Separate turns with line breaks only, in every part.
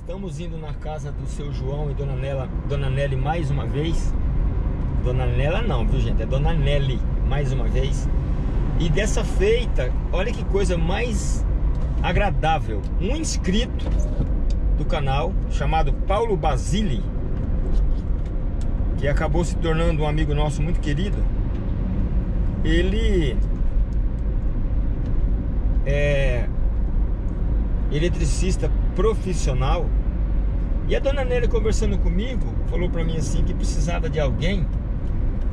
Estamos indo na casa do seu João e Dona Nela, Dona Nelly mais uma vez. Dona Nela não, viu gente? É Dona Nelly mais uma vez. E dessa feita, olha que coisa mais agradável. Um inscrito do canal chamado Paulo Basile, que acabou se tornando um amigo nosso muito querido. Ele é eletricista profissional. E a dona Nélia conversando comigo, falou para mim assim que precisava de alguém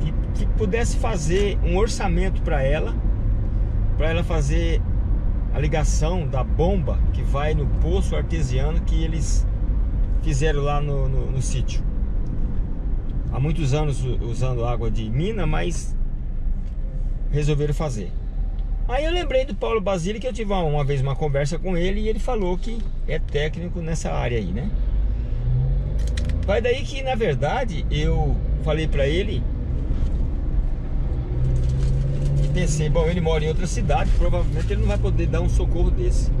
que, que pudesse fazer um orçamento para ela, para ela fazer a ligação da bomba que vai no poço artesiano que eles fizeram lá no, no, no sítio. Há muitos anos usando água de mina, mas resolveram fazer. Aí eu lembrei do Paulo Basile que eu tive uma, uma, vez uma conversa com ele e ele falou que é técnico nessa área aí, né? Vai daí que na verdade eu falei para ele e pensei, bom, ele mora em outra cidade, provavelmente ele não vai poder dar um socorro desse.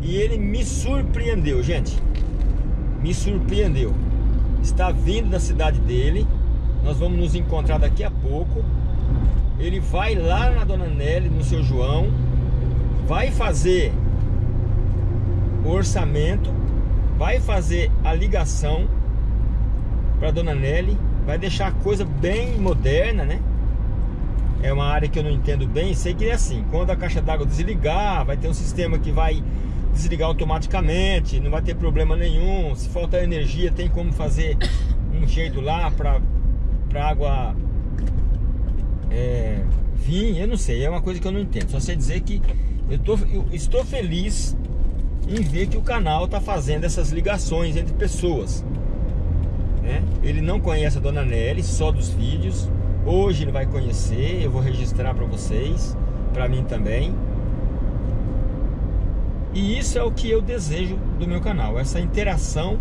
E ele me surpreendeu, gente. Me surpreendeu. Está vindo da cidade dele. Nós vamos nos encontrar daqui a pouco ele vai lá na Dona Nelly, no seu João, vai fazer o orçamento, vai fazer a ligação para Dona Nelly, vai deixar a coisa bem moderna, né? É uma área que eu não entendo bem, sei que é assim, quando a caixa d'água desligar, vai ter um sistema que vai desligar automaticamente, não vai ter problema nenhum. Se faltar energia, tem como fazer um jeito lá para água é, vim, eu não sei, é uma coisa que eu não entendo. Só sei dizer que eu, tô, eu estou feliz em ver que o canal está fazendo essas ligações entre pessoas. Né? Ele não conhece a Dona Nelly, só dos vídeos. Hoje ele vai conhecer, eu vou registrar para vocês, para mim também. E isso é o que eu desejo do meu canal. Essa interação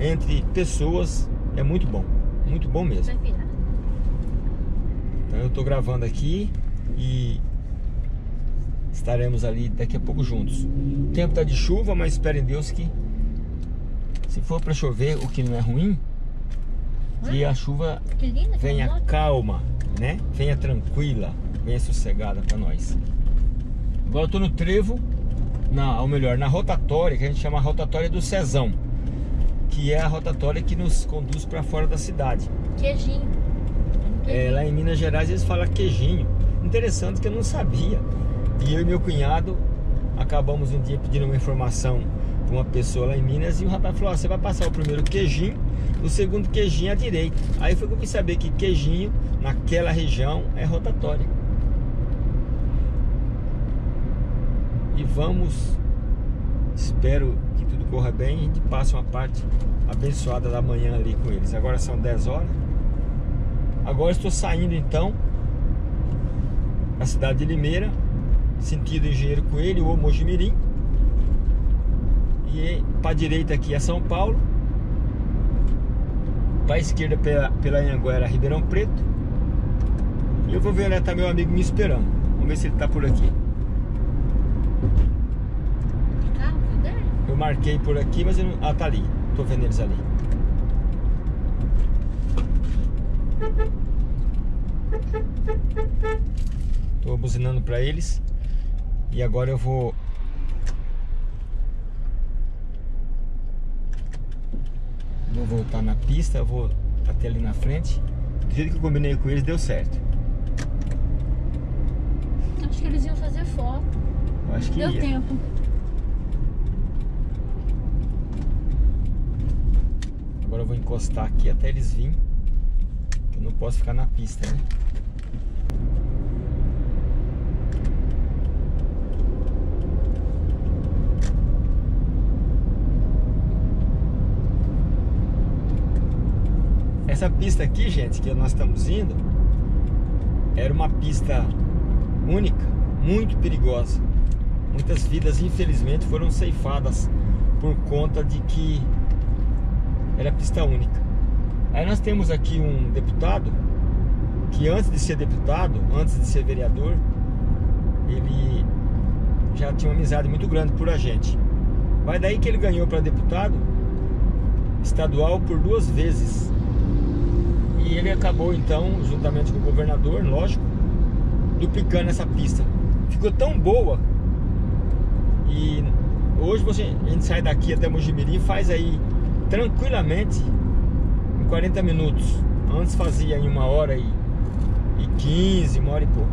entre pessoas é muito bom, muito bom mesmo. Então eu estou gravando aqui e estaremos ali daqui a pouco juntos. O tempo está de chuva, mas espero em Deus que se for para chover, o que não é ruim, que a chuva venha calma, né? Venha tranquila, venha sossegada para nós. Agora eu tô no trevo, na, ou melhor, na rotatória, que a gente chama rotatória do Cezão, que é a rotatória que nos conduz para fora da cidade.
Queijinho.
É, lá em Minas Gerais eles falam queijinho. Interessante que eu não sabia. E eu e meu cunhado acabamos um dia pedindo uma informação para uma pessoa lá em Minas e o rapaz falou: você vai passar o primeiro queijinho, o segundo queijinho à direita. Aí foi que eu vim saber que queijinho naquela região é rotatória. E vamos, espero que tudo corra bem. A gente passa uma parte abençoada da manhã ali com eles. Agora são 10 horas. Agora estou saindo então da cidade de Limeira, sentido Engenheiro Coelho ou Mojimirim. E para a direita aqui é São Paulo. Para a esquerda pela, pela Anhanguera, Ribeirão Preto. E eu vou ver onde está meu amigo me esperando. Vamos ver se ele está por aqui. Eu marquei por aqui, mas eu não... Ah, tá ali. Tô vendo eles ali. Buzinando para eles. E agora eu vou Vou voltar na pista, eu vou até ali na frente. Do jeito que eu combinei com eles, deu certo.
Acho que eles iam fazer foto.
Eu acho que
Deu
ia.
tempo.
Agora eu vou encostar aqui até eles virem. Eu não posso ficar na pista, né? Essa pista aqui, gente, que nós estamos indo, era uma pista única, muito perigosa. Muitas vidas, infelizmente, foram ceifadas por conta de que era pista única. Aí nós temos aqui um deputado que antes de ser deputado, antes de ser vereador, ele já tinha uma amizade muito grande por a gente. Vai daí que ele ganhou para deputado estadual por duas vezes. E ele acabou então, juntamente com o governador, lógico, duplicando essa pista. Ficou tão boa e hoje você, a gente sai daqui até Mojimirim e faz aí tranquilamente em 40 minutos. Antes fazia em uma hora e, e 15, uma hora e pouco.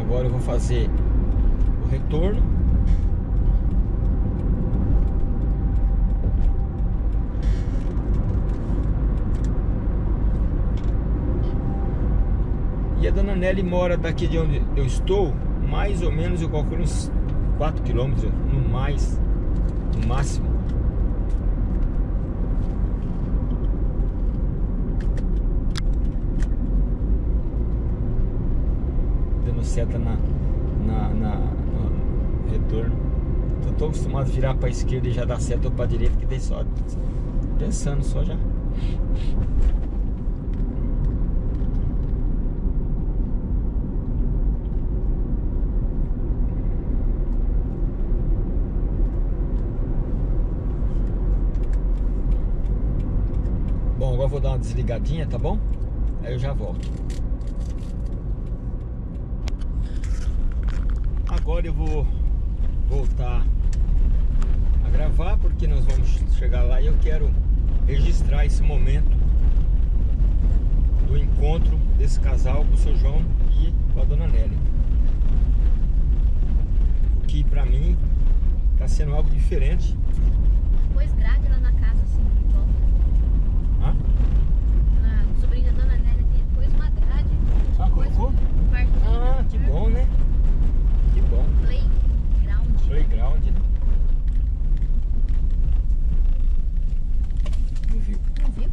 Agora eu vou fazer retorno. E a dona Nelly mora daqui de onde eu estou, mais ou menos eu calculo uns 4 quilômetros, no mais, no máximo. Dando seta na, na, na retorno. Tô acostumado a virar para esquerda e já dar seta ou para direita, que tem só pensando só já. Bom, agora vou dar uma desligadinha, tá bom? Aí eu já volto. Agora eu vou voltar a gravar porque nós vamos chegar lá e eu quero registrar esse momento do encontro desse casal com o seu João e com a dona Nelly. O que pra mim tá sendo algo diferente.
Pôs grade lá na casa, assim, de volta.
Hã?
Na o sobrinho da dona Nélia aqui pôs uma grade.
Ah,
pôs
colocou?
um quartinho.
Ah, que bom, né? Que bom.
Playground.
Playground, né? Não viu?
Não viu?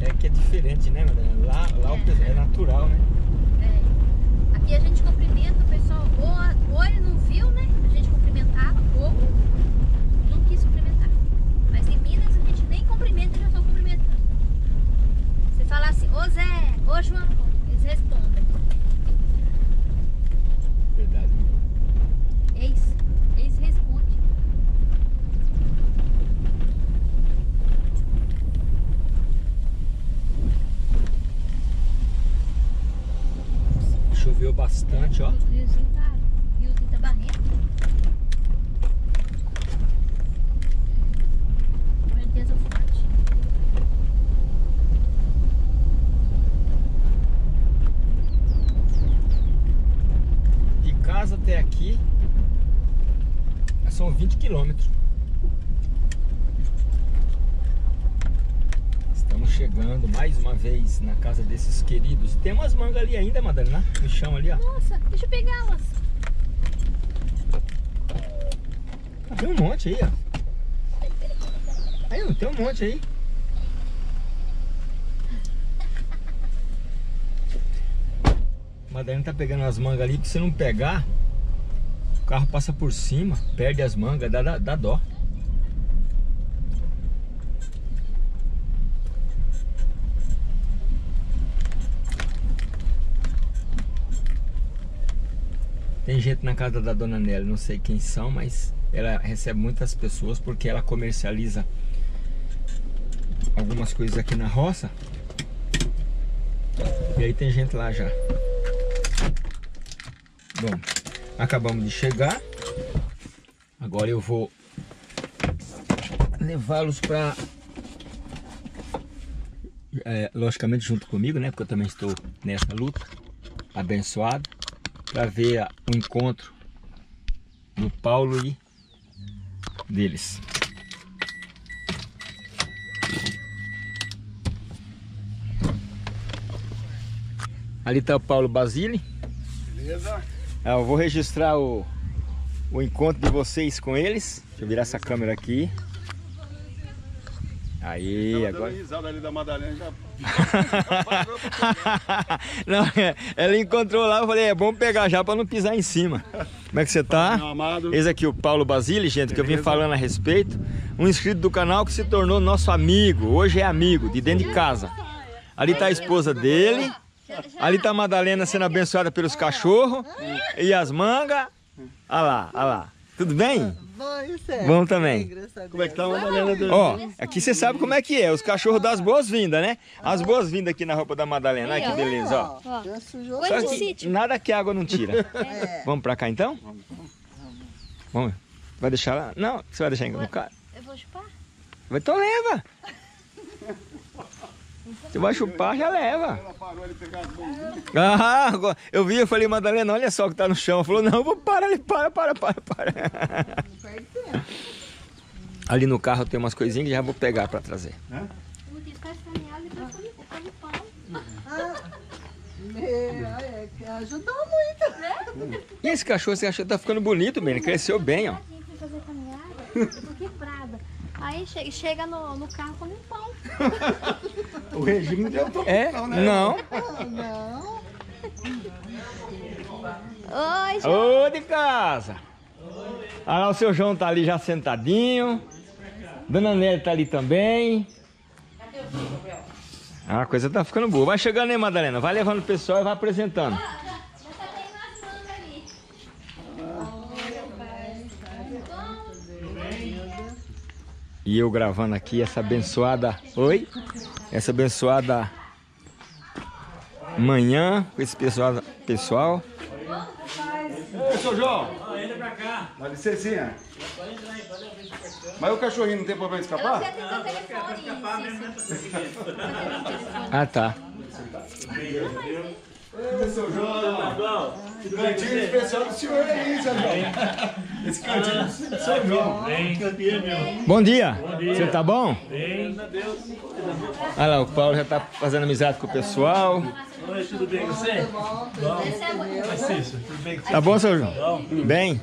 É que é diferente, né, Madalena? Lá, lá o
É.
natural, né?
É. Aqui a gente cumprimenta o pessoal, ou, ou ele não viu, né? A gente cumprimentava, ou não quis cumprimentar. Mas em Minas a gente nem cumprimenta e já estão cumprimentando. Você fala assim, ô Zé, ô João, eles respondem.
Verdade.
Ex, ex responde.
Choveu bastante, ó.
O riozinho tá, o riozinho tá barrento. Correnteza forte.
De casa até aqui são 20 quilômetros. Estamos chegando mais uma vez na casa desses queridos. Tem umas mangas ali ainda, Madalena, no chão ali, ó.
Nossa, deixa eu pegá-las.
Tem um monte aí, ó. Aí, tem um monte aí. Madalena tá pegando as mangas ali, porque se não pegar, o carro passa por cima, perde as mangas, dá, dá, dá dó. Tem gente na casa da dona Nelly, não sei quem são, mas ela recebe muitas pessoas porque ela comercializa algumas coisas aqui na roça. E aí tem gente lá já. Bom, acabamos de chegar. Agora eu vou levá-los para é, logicamente junto comigo, né? Porque eu também estou nessa luta, abençoado, para ver o encontro do Paulo e deles. Ali está o Paulo Basile.
Beleza?
Ah, Eu vou registrar o, o encontro de vocês com eles. Deixa eu virar essa câmera aqui. Aí, agora.
dando risada ali da Madalena já.
não, é, ela encontrou lá, eu falei, é bom pegar já para não pisar em cima. Como é que você tá? Esse aqui é o Paulo Basile, gente, que eu vim falando a respeito. Um inscrito do canal que se tornou nosso amigo. Hoje é amigo, de dentro de casa. Ali tá a esposa dele. Ali tá a Madalena sendo abençoada pelos cachorros. E as mangas. Olha lá, olha lá. Tudo bem?
Bom, isso é.
Bom também.
A
Como é que tá a Madalena dele?
Ó, aqui você sabe como é que é. Os cachorros das boas-vindas, né? As boas-vindas aqui na roupa da Madalena. Olha que beleza, ó. Só que nada que a água não tira.
É.
Vamos pra cá então? Vamos. Vai deixar lá? Não, você vai deixar no carro?
Eu vou chupar?
Então leva. Você vai chupar, já leva.
Ela parou ele pegar as mãozinhas.
Ah, eu vi, eu falei, Madalena, olha só o que tá no chão. Ela falou, não, vou parar ali, para, para, para, para.
Perde tempo.
Ali no carro tem umas coisinhas que já vou pegar pra trazer.
E.
Meu, é, ajudou muito.
Né?
E esse cachorro, você achou que tá ficando bonito, bem? Ele cresceu bem, ó.
Aí che- chega no, no carro come um pão.
O regime deu todo.
É? Não.
Ah, não.
Oi, gente.
Ô, de casa. Ah, lá o seu João tá ali já sentadinho. Dona Nelly tá ali também. Ah, a coisa tá ficando boa. Vai chegando aí, Madalena. Vai levando o pessoal e vai apresentando.
Já tá tem umas mangas ali.
E eu gravando aqui essa abençoada. Oi? Essa abençoada manhã com esse pessoal. pessoal.
Ô, seu João. Entra pra cá. Dá licencinha. Mas o cachorrinho não tem problema de escapar?
Ah, tá.
Ô, seu João. Cantinho especial do senhor aí, seu João. Esse cantinho do seu João.
Bom dia. Você tá bom? Bem. Olha lá, o Paulo já tá fazendo amizade com o pessoal.
Oi, tudo bem com você?
É bom.
Tudo bem com você?
Tá bom, seu João? Bem?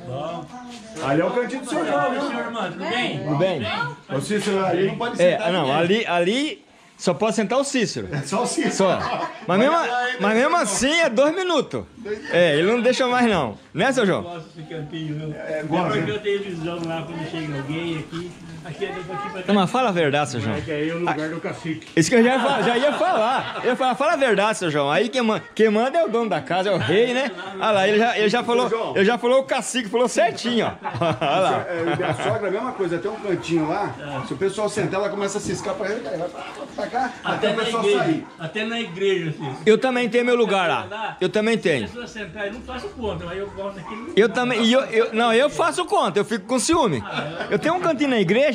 Ali é o cantinho do seu João, viu?
senhor Armando, tudo bem?
Tudo bem?
O Cícero ali não pode
É,
sentar
ah, não, ali, ali só pode sentar o Cícero.
É só o Cícero.
Só. Mas mesmo, mas mesmo assim é dois minutos. É, ele não deixa mais não. Né, seu João?
Gosto desse cantinho, viu?
É, gosta,
porque
né?
eu tenho visão lá quando chega alguém aqui. Aqui é
Não, fala a verdade, seu João.
Que aí é o lugar do cacique.
Isso que eu já, ia falar- já ia falar. Eu ia falar, fala a verdade, seu João. Aí quem, man- quem manda é o dono da casa, é o rei, né? Olha lá, ele já, ele já falou. Ele já falou o cacique, falou certinho, ó. Olha lá.
É, minha sogra, a mesma coisa, tem um cantinho lá. Se o pessoal sentar, ela começa a ciscar pra ele, aí vai pra, cá, até,
Até
o pessoal
igreja.
sair.
Até na igreja, Cício.
Eu também tenho meu lugar lá. Eu também
Se
tenho.
a pessoa sentar, eu não faço conta, mas eu gosto daquele.
Eu também. E eu, eu- não, eu faço conta, eu fico com ciúme. Eu tenho um cantinho na igreja,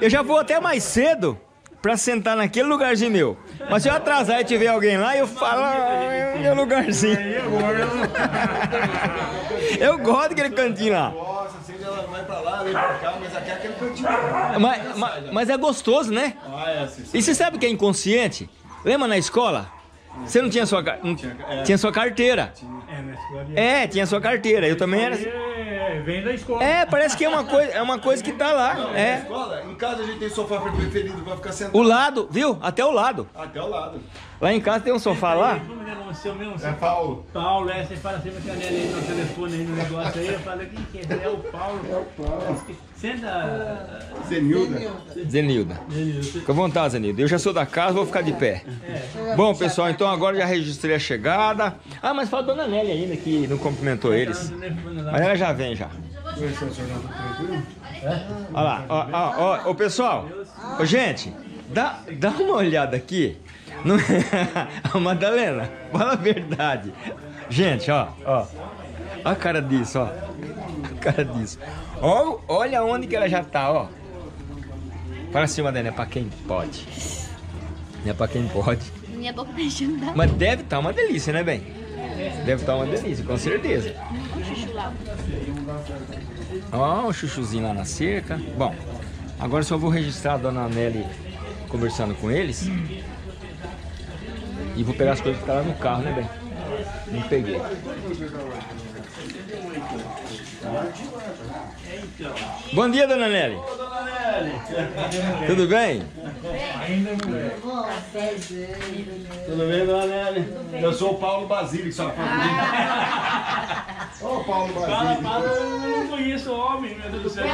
eu já vou até mais cedo pra sentar naquele lugarzinho meu. Mas se eu atrasar e tiver alguém lá, eu falo, ah, é meu lugarzinho. Eu gosto daquele cantinho lá.
Nossa, assim ela vai pra lá, vem pra cá, mas aqui é aquele cantinho.
Mas, mas, é gostoso, né?
Ah, é assim.
E você sabe o que é inconsciente? Lembra na escola? Você não tinha sua, não- tinha sua carteira.
É, na escola.
É, tinha sua carteira. Eu também era.
É, vem da escola.
É, parece que é uma coisa, é uma coisa que tá lá.
Na
É.
escola, em casa a gente tem sofá preferido pra ficar sentado.
O lado, viu? Até o lado.
Até o lado.
Lá em casa tem um sofá lá.
Como é o nome seu mesmo?
É Paulo.
Paulo, é, você fala sempre com a aí no telefone aí no negócio aí, eu falo, quem que é? É o Paulo. É o Paulo. Senta.
Zenilda.
Zenilda. Fica à vontade, Zenilda. Eu já sou da casa, vou ficar de pé. Bom, pessoal, então agora já registrei a chegada. Ah, mas falta a Dona Nelly ainda que não cumprimentou eles. Mas ela já vem já. Olha lá, ó, ó, ó, ô pessoal, ô, gente, dá, dá uma olhada aqui. No... Ô, Madalena, fala a verdade. Gente, ó, ó. Olha a cara disso, ó. Cara disso. Ó, olha onde que ela já tá, ó. Fala assim, Madalena, é pra quem pode. Não é pra quem pode.
Minha boca tá enchendo da
Mas deve estar uma delícia, né, bem? Deve estar uma delícia, com certeza. Ó, o chuchuzinho lá na cerca. Bom, agora só vou registrar a dona Nelly conversando com eles. E vou pegar as coisas que tá lá no carro, né, bem? Não peguei. Bom dia, dona Nelly. Tudo bem?
Tudo bem, dona Nelly? Eu sou o Paulo Basílio, só fala Ó o Paulo Basílio.
fala, eu não conheço o homem, meu Deus do céu.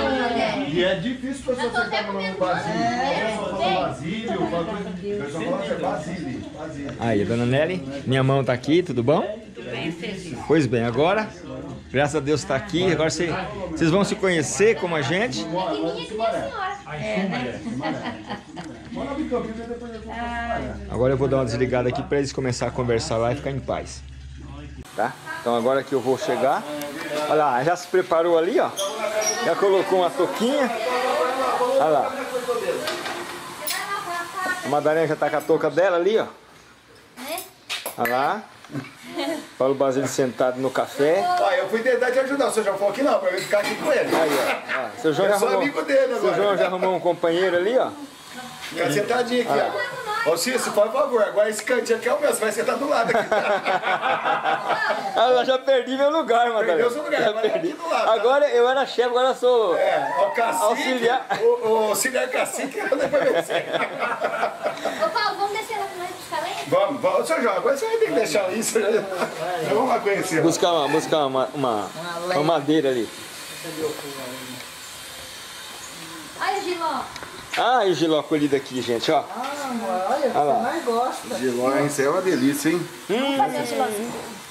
E é difícil a pessoa
Eu tô até
acertar o nome Basílio.
É, é.
Basílio, fala coisa. O pessoal fala que é Basílio. Basílio.
Aí, dona Nelly, minha mão tá aqui, tudo bom? Tudo bem, Pois bem, agora, graças a Deus está aqui, agora cê- vocês vão se conhecer como a gente.
Vou pra
Agora eu vou dar uma desligada aqui para eles começarem a conversar lá e ficar em paz. Tá? Então agora que eu vou chegar. Olha lá, já se preparou ali, ó. Já colocou uma touquinha. Olha lá. A Madalena já tá com a touca dela ali, ó.
Né?
Olha lá. Paulo Basílio sentado no café.
Ó, eu fui tentar te ajudar, o senhor já falou que não, pra eu ficar aqui com ele.
Aí, ó. ó. Seu João já
Eu sou
arrumou.
amigo dele
Seu João
agora.
já arrumou um companheiro ali, ó.
Fica sentadinho aqui, ó. Ô Cícero, por favor, agora esse cantinho aqui é o meu, você vai sentar do lado aqui.
Ah, eu já perdi meu lugar, Madalena.
Perdeu seu lugar,
Já
agora é
perdi.
aqui do lado, tá?
Agora eu era chefe, agora eu sou.
É, o cacique,
Auxiliar.
o, o auxiliar cacique, eu depois você.
Ô Paulo, vamos descer lá com nós buscar
seu João, agora você vai ter que deixar isso. Já vamos lá conhecer.
Buscar uma, buscar uma, uma, uma madeira ali.
Olha o Giló.
Ah, e o giló colhido aqui, gente, ó.
Ah, olha, o que
lá.
você mais gosta.
Giló, hein? Isso é uma delícia, hein?
Vamos fazer o Giló.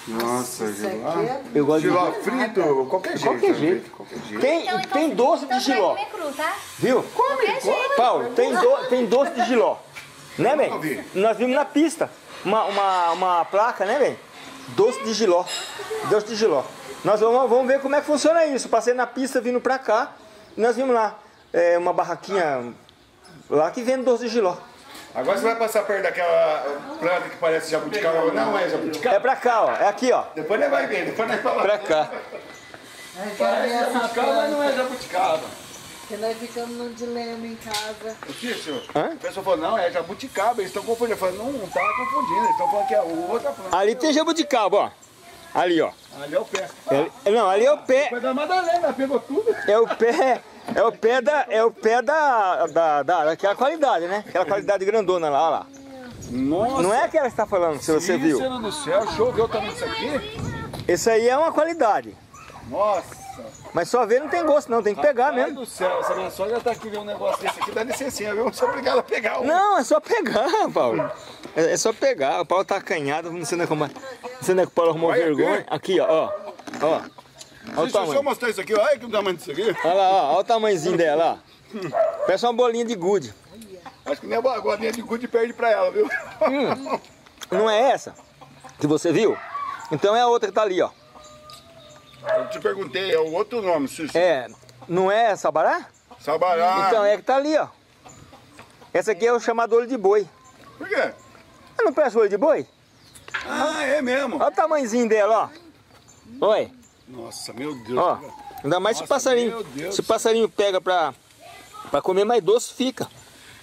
Nossa, giló.
é...
Eu gosto
Giló frito, qualquer jeito.
Qualquer
né?
jeito.
Qualquer jeito.
Tem,
Então, então,
tem doce
então
de
você vai
giló,
cru, tá?
viu?
Jeito.
Paulo, tem, do, tem doce de giló. Né,
vi.
Nós vimos na pista uma, uma, uma placa, né, bem? Doce de giló. Doce de giló. Nós vamos, vamos ver como é que funciona isso. Passei na pista vindo pra cá. e Nós vimos lá é, uma barraquinha lá que vende doce de giló.
Agora você vai passar perto daquela planta que parece jabuticaba. Não é jabuticaba.
É pra cá, ó. É aqui, ó.
Depois nós vai ver, depois nós falamos.
Pra cá.
Quero ver essa
Jabuticaba, mas não é jabuticaba.
Que nós ficamos num dilema em casa.
O que, senhor?
Hã?
A pessoa falou, não, é jabuticaba, eles estão confundindo. Eu falei, não, não tá confundindo, eles estão falando que é outra planta.
Ali tem jabuticaba, ó. Ali, ó.
Ali é o pé.
É- não, ali é o pé.
Foi da Madalena, pegou tudo.
É o pé. É o pé da. É o pé da. da, da daquela qualidade, né? Aquela qualidade grandona lá, ó lá.
Nossa.
Não é aquela que você tá falando, se você viu.
Cícero do céu, show, viu o tamanho disso aqui?
Esse aí é uma qualidade.
Nossa.
Mas só ver não tem gosto, não. Tem que pegar mesmo.
do céu, essa minha sogra tá aqui vendo um negócio desse aqui, dá licencinha, viu? Sou obrigado a pegar um.
Não, é só pegar, Paulo. É, é só pegar. O Paulo tá acanhado. Não sei nem como. é- Não sei nem que o Paulo arrumou
Olha
vergonha.
aqui.
Ó. Ó. ó. Olha o
Deixa eu só mostrar isso aqui, olha que o tamanho disso aqui.
Olha lá, ó. Olha o tamanhozinho dela, ó. Parece uma bolinha de gude.
Acho que nem a bolinha de gude perde pra ela, viu?
Não é essa que você viu? Então é a outra que tá ali, ó.
Eu te perguntei, é o outro nome, Cícero.
É. Não é sabará?
Sabará.
Então é que tá ali, ó. Essa aqui é o chamado olho de boi.
Por quê?
Eu não parece olho de boi?
Ah, é mesmo.
Olha o tamanhozinho dela, ó. Oi,
Nossa, meu Deus.
ó. Ainda mais se o
Nossa,
passarinho. Se o passarinho pega pra, pra comer mais doce, fica.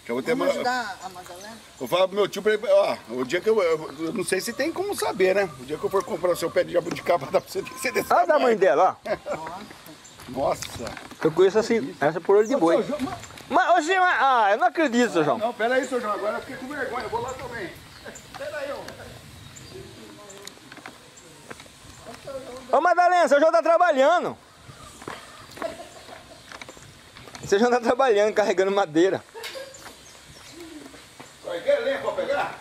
Eu vou ter
Vamos
uma...
ajudar a Madalena?
Vou falar pro meu tio pra ele, ó, o dia que eu, eu, eu não sei se tem como saber, né? O dia que eu for comprar o seu pé de jabuticaba, dá pra você tem que ser desse
Olha o tamanho dela, ó.
Nossa.
Eu conheço assim, essa por olho de boi. Mas, ô, Gil, ah, eu não acredito, seu João.
Não, pera aí, seu João, agora eu fiquei com vergonha, eu vou lá também. Pera aí, ó.
Ô, Madalena, seu João tá trabalhando. Seu João tá trabalhando, carregando madeira.
Vai, quer lenha pra pegar?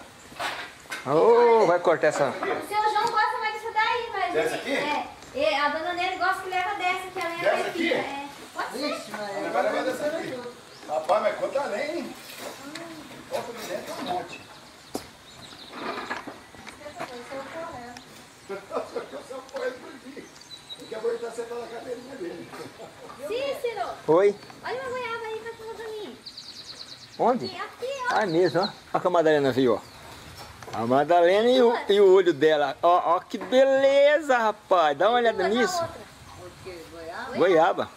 Ô, vai cortar essa.
O seu João gosta mais dessa daí, mas.
Dessa aqui?
É. E a dona Nelly gosta que leva dessa, que a lenha
Dessa
vai
aqui?
É. Pode ser.
Mas
Vai levar dessa aqui. Rapaz, mas quanta lenha, hein? Falta de lenha tem um monte. Dele.
Cícero,
Oi.
olha uma goiaba aí pra tu pra mim.
Onde?
Aqui, aqui, ó.
Ah, é mesmo, ó. Olha que a Madalena veio, ó. A Madalena e o, e o olho dela. Ó, ó, que beleza, rapaz. Dá uma olhada nisso.
goiaba,
Goiaba.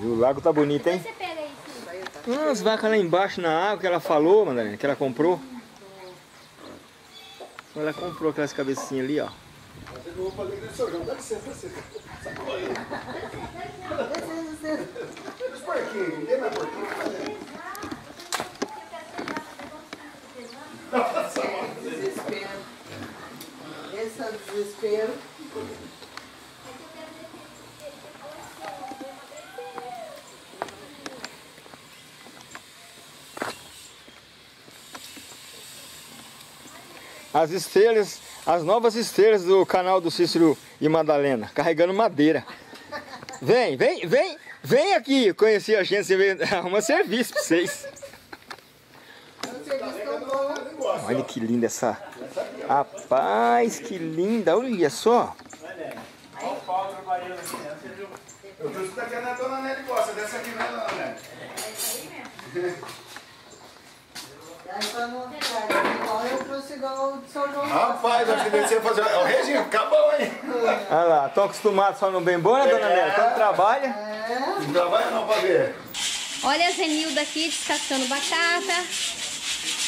E o lago tá bonito, hein?
Aí.
Hum, as vacas lá embaixo na água que ela falou, Madalena, que ela comprou. Ela comprou aquelas cabecinhas ali, ó.
Eu vou fazer que seu João, dá licença. Sai correndo. Os porquinhos, ninguém mais porquinho.
É, desespero. Esse é o desespero.
As estrelas, as novas estrelas do canal do Cícero e Madalena, carregando madeira. Vem, vem, vem, vem aqui conhecer a gente, arruma serviço pra vocês. Olha que linda essa. Rapaz, que linda, olha só.
Olha o pau trabalhando aqui? Você viu?
Eu trouxe daqui a dona Nelly gosta dessa aqui, né, dona Nelly?
Aí pra não ficar igual eu trouxe igual o de São João.
Rapaz, acho que deve ser fazer. Ô, Reginho, acabou, hein?
Olha lá, estão acostumados só no bem bom, né, dona Nélia? Então trabalha.
Não trabalha não pra ver.
Olha a Zenilda aqui descascando batata,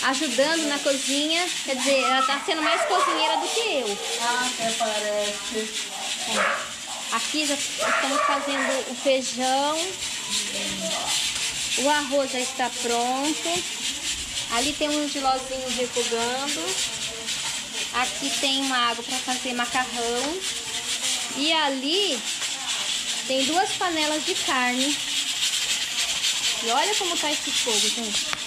ajudando na cozinha. Quer dizer, ela tá sendo mais cozinheira do que eu.
Ah, até parece.
Aqui já estamos fazendo o feijão. O arroz já está pronto. Ali tem um gilozinho refogando. Aqui tem uma água para fazer macarrão. E ali tem duas panelas de carne. E olha como tá esse fogo, gente.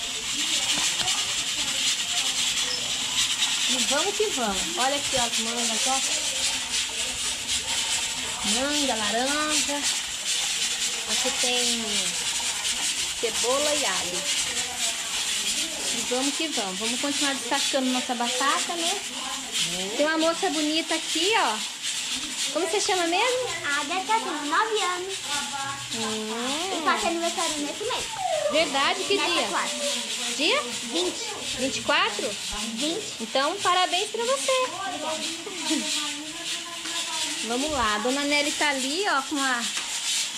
E vamos que vamos. Olha aqui ó, as mangas, ó. Manga, laranja. Aqui tem cebola e alho. E vamos que vamos. Vamos continuar descascando nossa batata, né? Tem uma moça bonita aqui, ó. Como você chama mesmo?
Agatha tem 9 anos e faz aniversário nesse mês.
Verdade, que
Nessa
dia?
classe.
Dia?
20.
24?
20.
Então, parabéns pra você. Vamos lá. A dona Nelly tá ali, ó, com a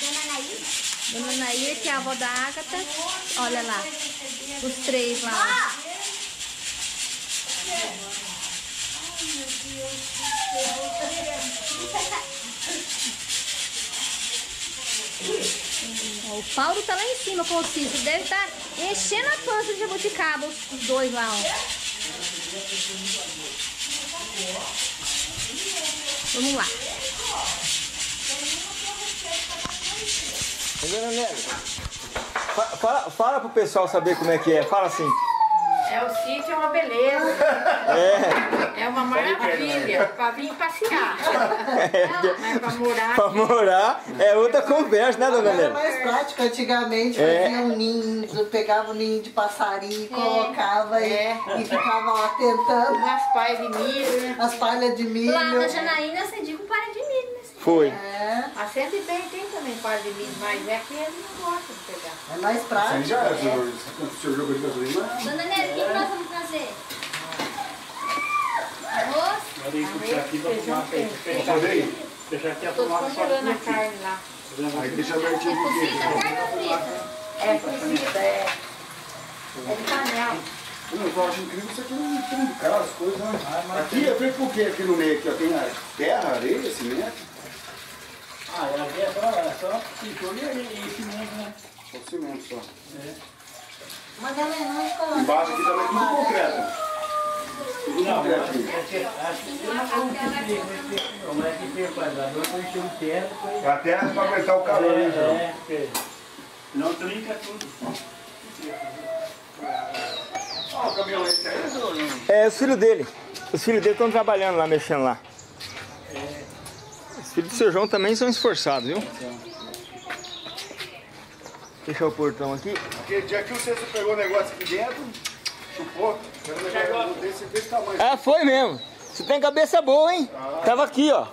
Dona Naí.
dona Nair, que é a avó da Agatha. Olha lá. Os três lá. ó. O Paulo tá lá em cima com o Cícero. Deve estar enchendo a pança de jabuticaba, os dois lá, ó. Vamos lá.
Fala, fala pro pessoal saber como é que é. Fala assim.
É, o sítio é uma beleza,
É,
é uma maravilha para vir passear. Mas para morar,
pra morar é outra conversa, né, dona
Era
Nélia?
mais prático, antigamente
É.
fazia um ninho, pegava um ninho de passarinho, colocava e-
É.
e, ficava lá tentando
umas pais de milho, né?
as palhas de milho.
Lá na Janaína, você diga um para de milho, né?
Foi.
É,
A Sente Bem tem também palha de milho, mas é que eles não gostam de pegar.
é mais
Aí
prático.
já é, senhor. O senhor jogou de gasolina?
Dona Nélia, o que que nós vamos fazer? Arroz?
Olha aí, puxar aqui pra.
Pra poder ir?
Deixar aqui a
Tô
tomada só
congelando a
aqui.
carne lá.
Aí deixa abertinho pouquinho.
Carne frita.
É cozida, é. É de panela.
Não, eu tô achando incrível isso aqui não tem de casa, as coisas, né? Aqui é feito por quê? Aqui no meio aqui, ó, tem a terra, areia, cimento,
Ah, ela é só, é só pintura e, e cimento, né?
só cimento só.
Mas ela não coloca.
Embaixo aqui também tudo concreto. Tudo
Não,
concreto
mas
aqui.
é que acho que eu não não, mas é que tem quadrado. Eu encher um terra.
A terra pra aguentar o calor, né, João?
É, porque não trinca tudo.
Ó, o caminhonete aí.
É os filhos dele. Os filhos dele estão trabalhando lá, mexendo lá. Os filhos do seu João também são esforçados, viu? Fechar o portão aqui.
Aquele dia que o César pegou o negócio aqui dentro, chupou, desse, desse tamanho.
Ah, foi mesmo. Você tem cabeça boa, hein? Tava aqui, ó.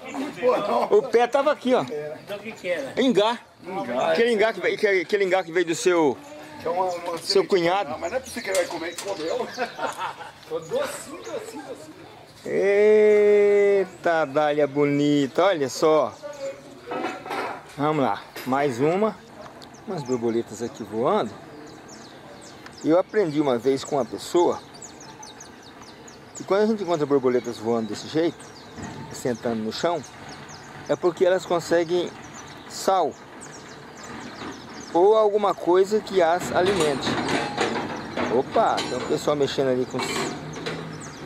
Não.
O pé tava aqui, ó.
Então o que que era?
Engá. Aquele engá que, veio- que- aquele engá que veio do seu.
É uma, uma
Seu cunhado.
Ah, mas não é pra você que vai comer, que comeu. Tô docinho, docinho, docinho.
Eita, dália bonita, olha só. Vamos lá, mais uma. Umas borboletas aqui voando. Eu aprendi uma vez com uma pessoa que quando a gente encontra borboletas voando desse jeito, sentando no chão, é porque elas conseguem sal ou alguma coisa que as alimente. Opa, tem um pessoal mexendo ali com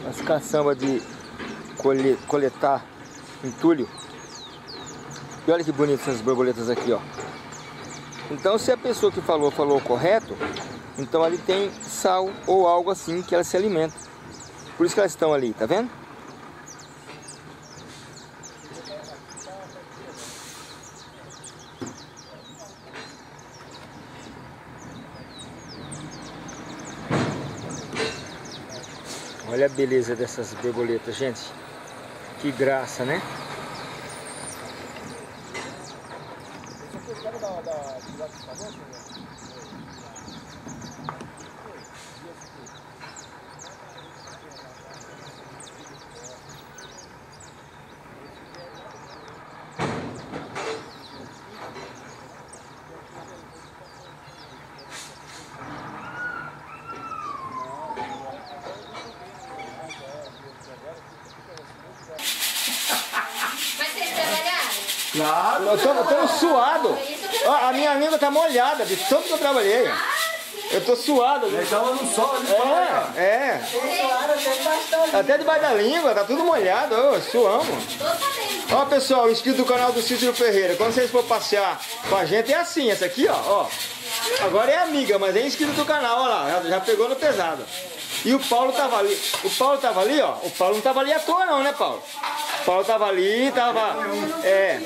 as caçambas de coletar entulho. E olha que bonitas essas borboletas aqui, ó. Então, se a pessoa que falou falou correto, então ali tem sal ou algo assim que ela se alimenta. Por isso que elas estão ali, tá vendo? Olha a beleza dessas borboletas, gente. Que graça, né?
Mas vocês trabalharam?
Claro.
Eu tô, eu tô suado. Ó, a minha língua tá molhada de tanto que eu trabalhei. Eu tô suado.
Estava no sol ali.
É, é. Até debaixo da língua, tá tudo molhado. Ô, suamos. Ó, pessoal, inscrito do canal do Cícero Ferreira. Quando vocês for passear com a gente, é assim. Essa aqui, ó. ó. Agora é amiga, mas é inscrito do canal, ó lá. Já, já pegou no pesado. E o Paulo tava ali. O Paulo tava ali, ó. O Paulo não tava ali à toa, não, né, Paulo? O Paulo tava ali, tava. É.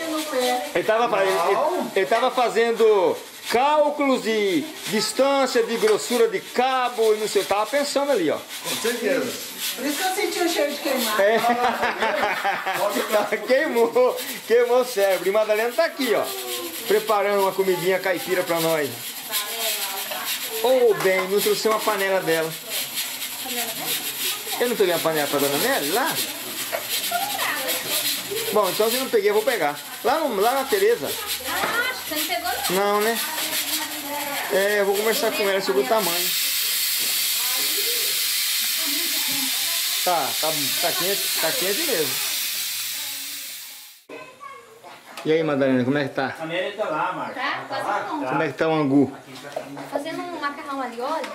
Ele tava, ele, ele, ele tava fazendo cálculos de distância, de grossura de cabo e não sei. Eu tava pensando ali, ó.
Com certeza.
Por isso que eu senti o cheiro de queimar.
É. queimou, queimou o cérebro. E Madalena tá aqui, ó. Preparando uma comidinha caipira pra nós. Ô, bem, não trouxe uma panela dela. Eu não peguei a panela pra dona Nelly lá? Bom, então se eu não peguei, eu vou pegar. Lá, no, lá na Tereza.
Ah, você não pegou não.
Não, né? É, eu vou conversar com ela sobre o tamanho. Tá, tá, tá quente, tá quente mesmo. E aí, Madalena, como é que tá?
A Nélia tá lá, Marcos.
Tá? Fazendo
Como é que tá o angu?
um, fazendo um macarrão ali, olha.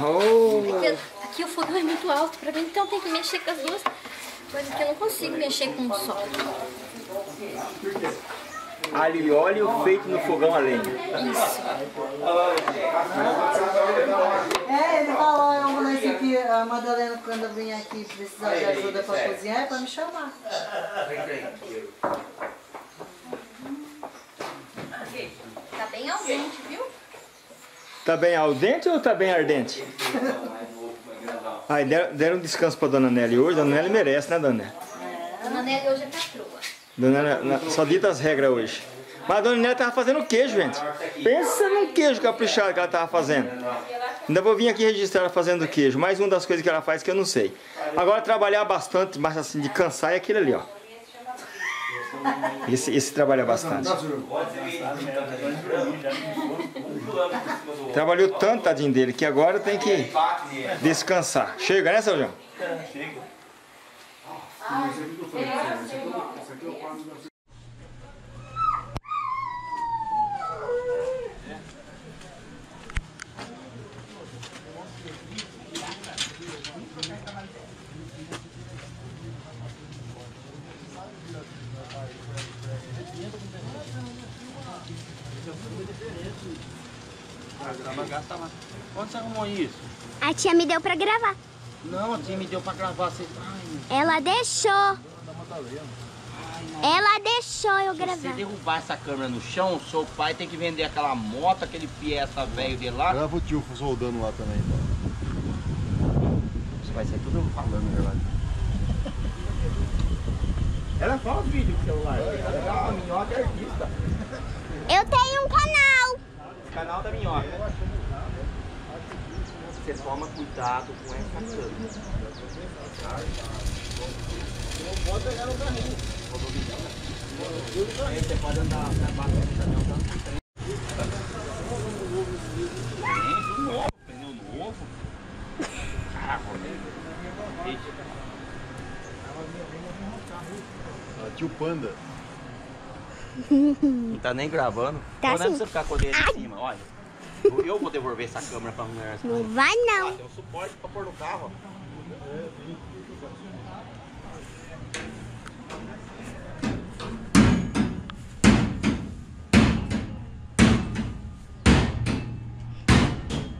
Oh,
Aqui, aqui o fogão é muito alto pra mim, então tem que mexer com as duas coisas que eu não consigo mexer com um só.
Alho e óleo feito no fogão a lenha.
É, ele falou em ambulância que a Madalena, quando vem aqui precisar de ajuda pra cozinhar, é pra me chamar.
Tá bem ausente, viu?
Tá bem al dente ou tá bem ardente? Ai, deram, deram um descanso pra dona Nelly hoje. Dona Nelly merece, né, dona Nelly?
Dona Nelly hoje é patroa.
Dona Nelly, na- só dita as regras hoje. Mas a dona Nelly tava fazendo queijo, gente. Pensa no queijo caprichado que ela tava fazendo. Ainda vou vir aqui registrar ela fazendo queijo. Mais uma das coisas que ela faz que eu não sei. Agora trabalhar bastante, mas assim, de cansar é aquele ali, ó. Esse, esse trabalha bastante. Trabalhou tanto, tadinho dele, que agora tem que descansar. Chega, né, seu João?
Onde você arrumou isso?
A tia me deu pra gravar.
Não, a tia me deu pra gravar. Você... Ai,
Ela deixou. Ela deixou eu
se
gravar.
você derrubar essa câmera no chão, seu pai tem que vender aquela moto, aquele Fiesta velho dele lá.
Grava o tio soldando lá também, então.
Você vai sair tudo falando, verdade. Ela fala vídeo com o celular. Ela é uma minhoca é artista.
Eu tenho um canal.
Canal da minhoca. Você toma cuidado com essa câmera. Aí Você pode andar na base do caminhão dando novo, pneu novo. Ah.
Ah, tio Panda.
Não tá nem gravando.
Tá
Não é pra você ficar com o dedo em cima, olha. Eu- vou devolver essa câmera pra mulher.
Não vai
Ah,
não.
tem um suporte pra pôr no carro. ó.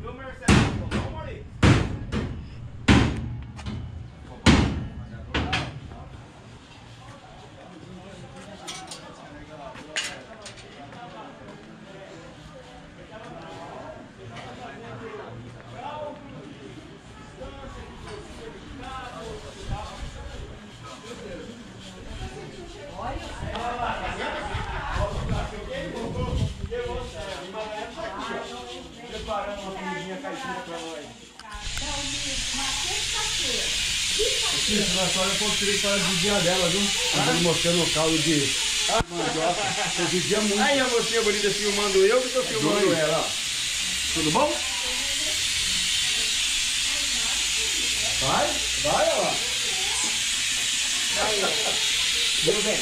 Viu, Marcelo? Vamos ali.
Isso, nós só para dia dela, viu? Estamos mostrando o caldo de mandioca. Eu muito.
Aí a mocinha bonita filmando eu que tô filmando ela.
Tudo bom? Vai, vai, ó.
Tudo bem.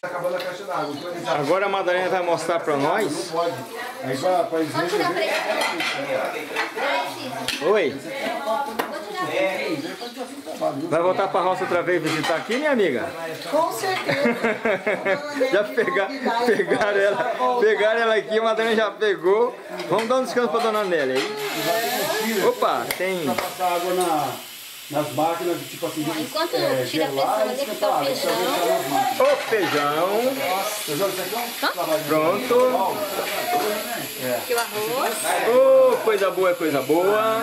Tá então já-
Agora a Madalena vai mostrar pra nós.
Não pode. Aí pra, pra
ele.
Oi,
Tirar
vai voltar pra roça outra vez visitar aqui, minha amiga?
Com certeza.
Já pegar, pegaram ela, pegaram ela aqui, a Madalena já pegou. Vamos dar um descanso pra dona Nélia aí. Opa, tem.
Nas máquinas, tipo assim, de,
Enquanto
é,
tira a
e
ali, que tá o feijão.
O feijão,
Feijão, é de-
pronto.
aqui o arroz.
Oh, coisa boa, coisa boa.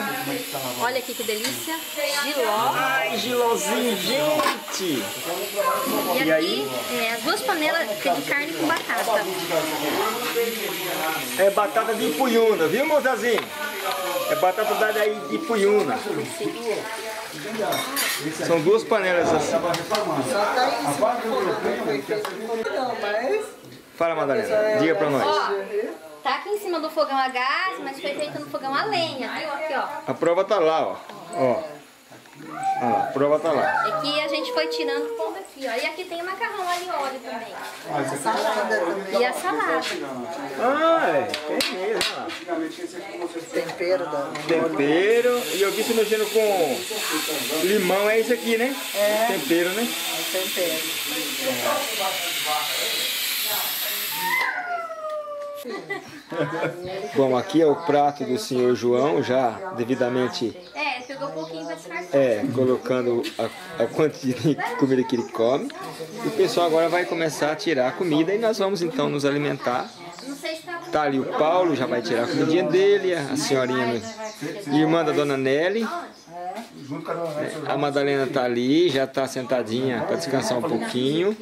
Olha aqui que delícia. Giló.
Ai, gilozinho, gente.
E
E
aqui
aí?
é, as duas panelas de carne com batata.
É batata de Ipuyuna, viu, moçazinho? É batata dada aí de Ipuyuna. São duas panelas assim.
Tá do feito. Não, mas.
Fala, Madalena, diga pra nós.
Ó, tá aqui em cima do fogão a gás, mas foi feito no fogão a lenha, viu? Aqui, ó.
A prova tá lá, ó. Ó. Olha lá, a prova tá lá.
Aqui a gente foi tirando tudo aqui, ó. E aqui tem o macarrão ali óleo também.
Salada também.
E a salada.
Ah, é. Tem mesmo.
Tempero da.
Tempero. E eu vi você mexendo com limão, é isso aqui, né?
É.
Tempero, né?
Tempero.
Bom, aqui é o prato do senhor João, já devidamente
É, pegou um pouquinho disfarçar.
é, colocando a, a quantidade de comida que ele come. E o pessoal agora vai começar a tirar a comida e nós vamos então nos alimentar.
Não sei se tá
Tá ali o Paulo, já vai tirar a comidinha dele, a senhorinha, né? irmã da dona Nelly.
A.
A Madalena tá ali, já tá sentadinha para descansar um pouquinho.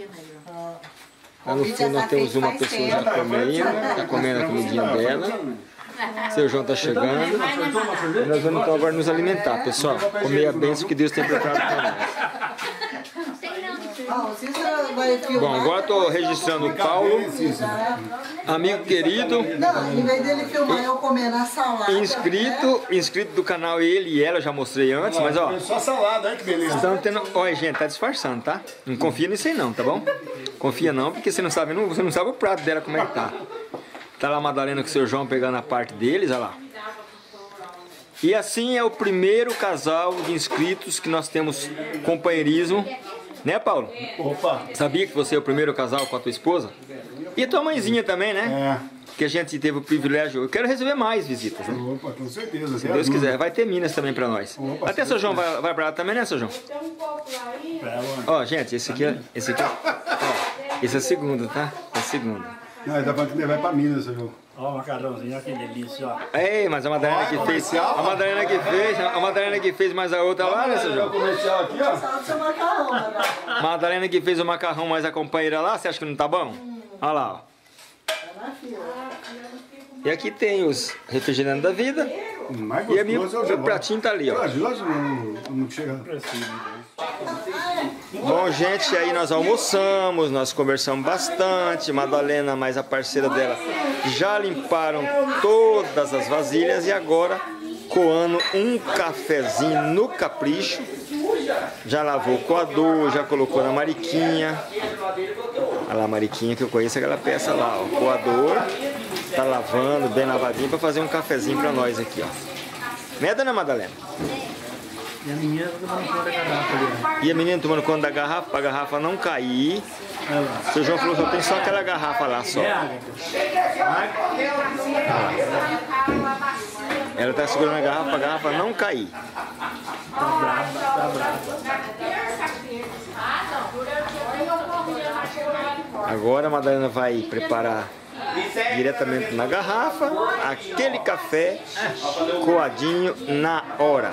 Lá no fundo nós temos uma pessoa já comendo, tá comendo a comidinha dela. Seu João tá chegando. E nós vamos então agora nos alimentar, pessoal. Comer a bênção que Deus tem preparado para nós. Bom, agora eu tô registrando o Paulo, amigo querido,
Não, em vez dele filmar eu comendo a salada.
inscrito, inscrito do canal ele e ela, já mostrei antes, mas ó,
É só salada, olha que beleza.
Estão tendo. Olha, gente, tá disfarçando, tá? Não confia nisso aí não, tá bom? Confia não, porque você não sabe, não, você não sabe o prato dela como é que tá. Tá lá a Madalena com o seu João pegando a parte deles, olha lá. E assim é o primeiro casal de inscritos que nós temos companheirismo. Né, Paulo?
Opa.
Sabia que você é o primeiro casal com a tua esposa? E a tua mãezinha também, né?
É.
Que a gente teve o privilégio. Eu quero receber mais visitas, né?
Opa, com certeza.
Se Deus quiser, vai ter Minas também pra nós.
Opa,
Até seu João vai, vai pra lá também, né, seu João? Ó, gente, esse aqui é. Esse aqui é. Ó, esse é o segundo, tá? É o segundo.
Não, ele tá falando que ele vai pra Minas, seu João.
Ó o macarrãozinho, olha que delícia, ó.
Ei, mas a Madalena que fez. A Madalena que fez, a Madalena que fez mais a outra lá, né, seu João?
comercial aqui, ó.
Madalena que fez o macarrão mais a companheira lá, você acha que não tá bom? Olha lá, ó. E aqui tem os refrigerantes da vida.
Mais
E a minha,
é o
meu pratinho tá ali, ó.
Gelado não, não chega.
Bom, gente, aí nós almoçamos, nós conversamos bastante. Madalena, mais a parceira dela, já limparam todas as vasilhas e agora coando um cafezinho no capricho. Já lavou o coador, já colocou na mariquinha. A mariquinha que eu conheço aquela peça lá, ó. Coador, tá lavando, bem lavadinho para fazer um cafezinho para nós aqui, ó. Né, dona Madalena?
E a menina tá tomando conta da garrafa ali, ó.
E a menina tomando conta da garrafa, para a garrafa não cair.
Lá.
Seu João falou que só tem só aquela garrafa lá só.
É água.
Ela tá segurando a garrafa para a garrafa não cair.
Tá brava, tá brava.
Agora a Madalena vai preparar diretamente na garrafa aquele café coadinho na hora.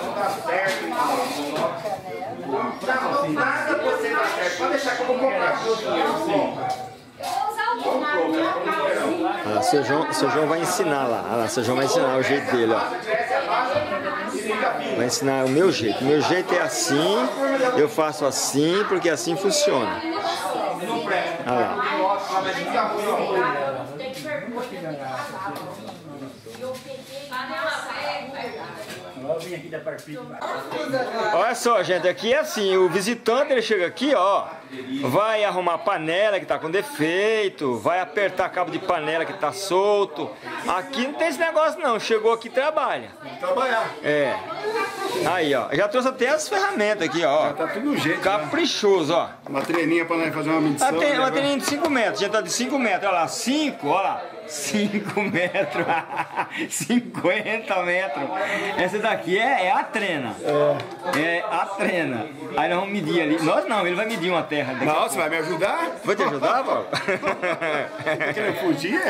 Olha lá, seu João, seu João vai ensinar lá. Olha lá, seu João vai ensinar o jeito dele, ó. Vai ensinar o meu jeito. O meu jeito é assim, eu faço assim, porque assim funciona. Lá.
Ó, aqui da.
Olha só, gente, aqui é assim, o visitante ele chega aqui, ó, vai arrumar a panela que tá com defeito, vai apertar cabo de panela que tá solto. Aqui não tem esse negócio não, chegou aqui trabalha.
Trabalhar.
É. Aí, ó, já trouxe até as ferramentas aqui, ó.
Tá tudo no jeito. Né?
Caprichoso, ó.
Uma treininha pra nós fazer uma medição.
Tem,
né?
uma treininha de 5 metros, já tá de 5 metros, olha lá, 5, olha lá. 5 metros, 50 metros. Essa daqui é, é a trena. É. a trena. Aí nós vamos medir ali. Nós não, ele vai medir uma terra.
Não, você vai me ajudar?
Vou te ajudar, Paulo?
Querendo fugir?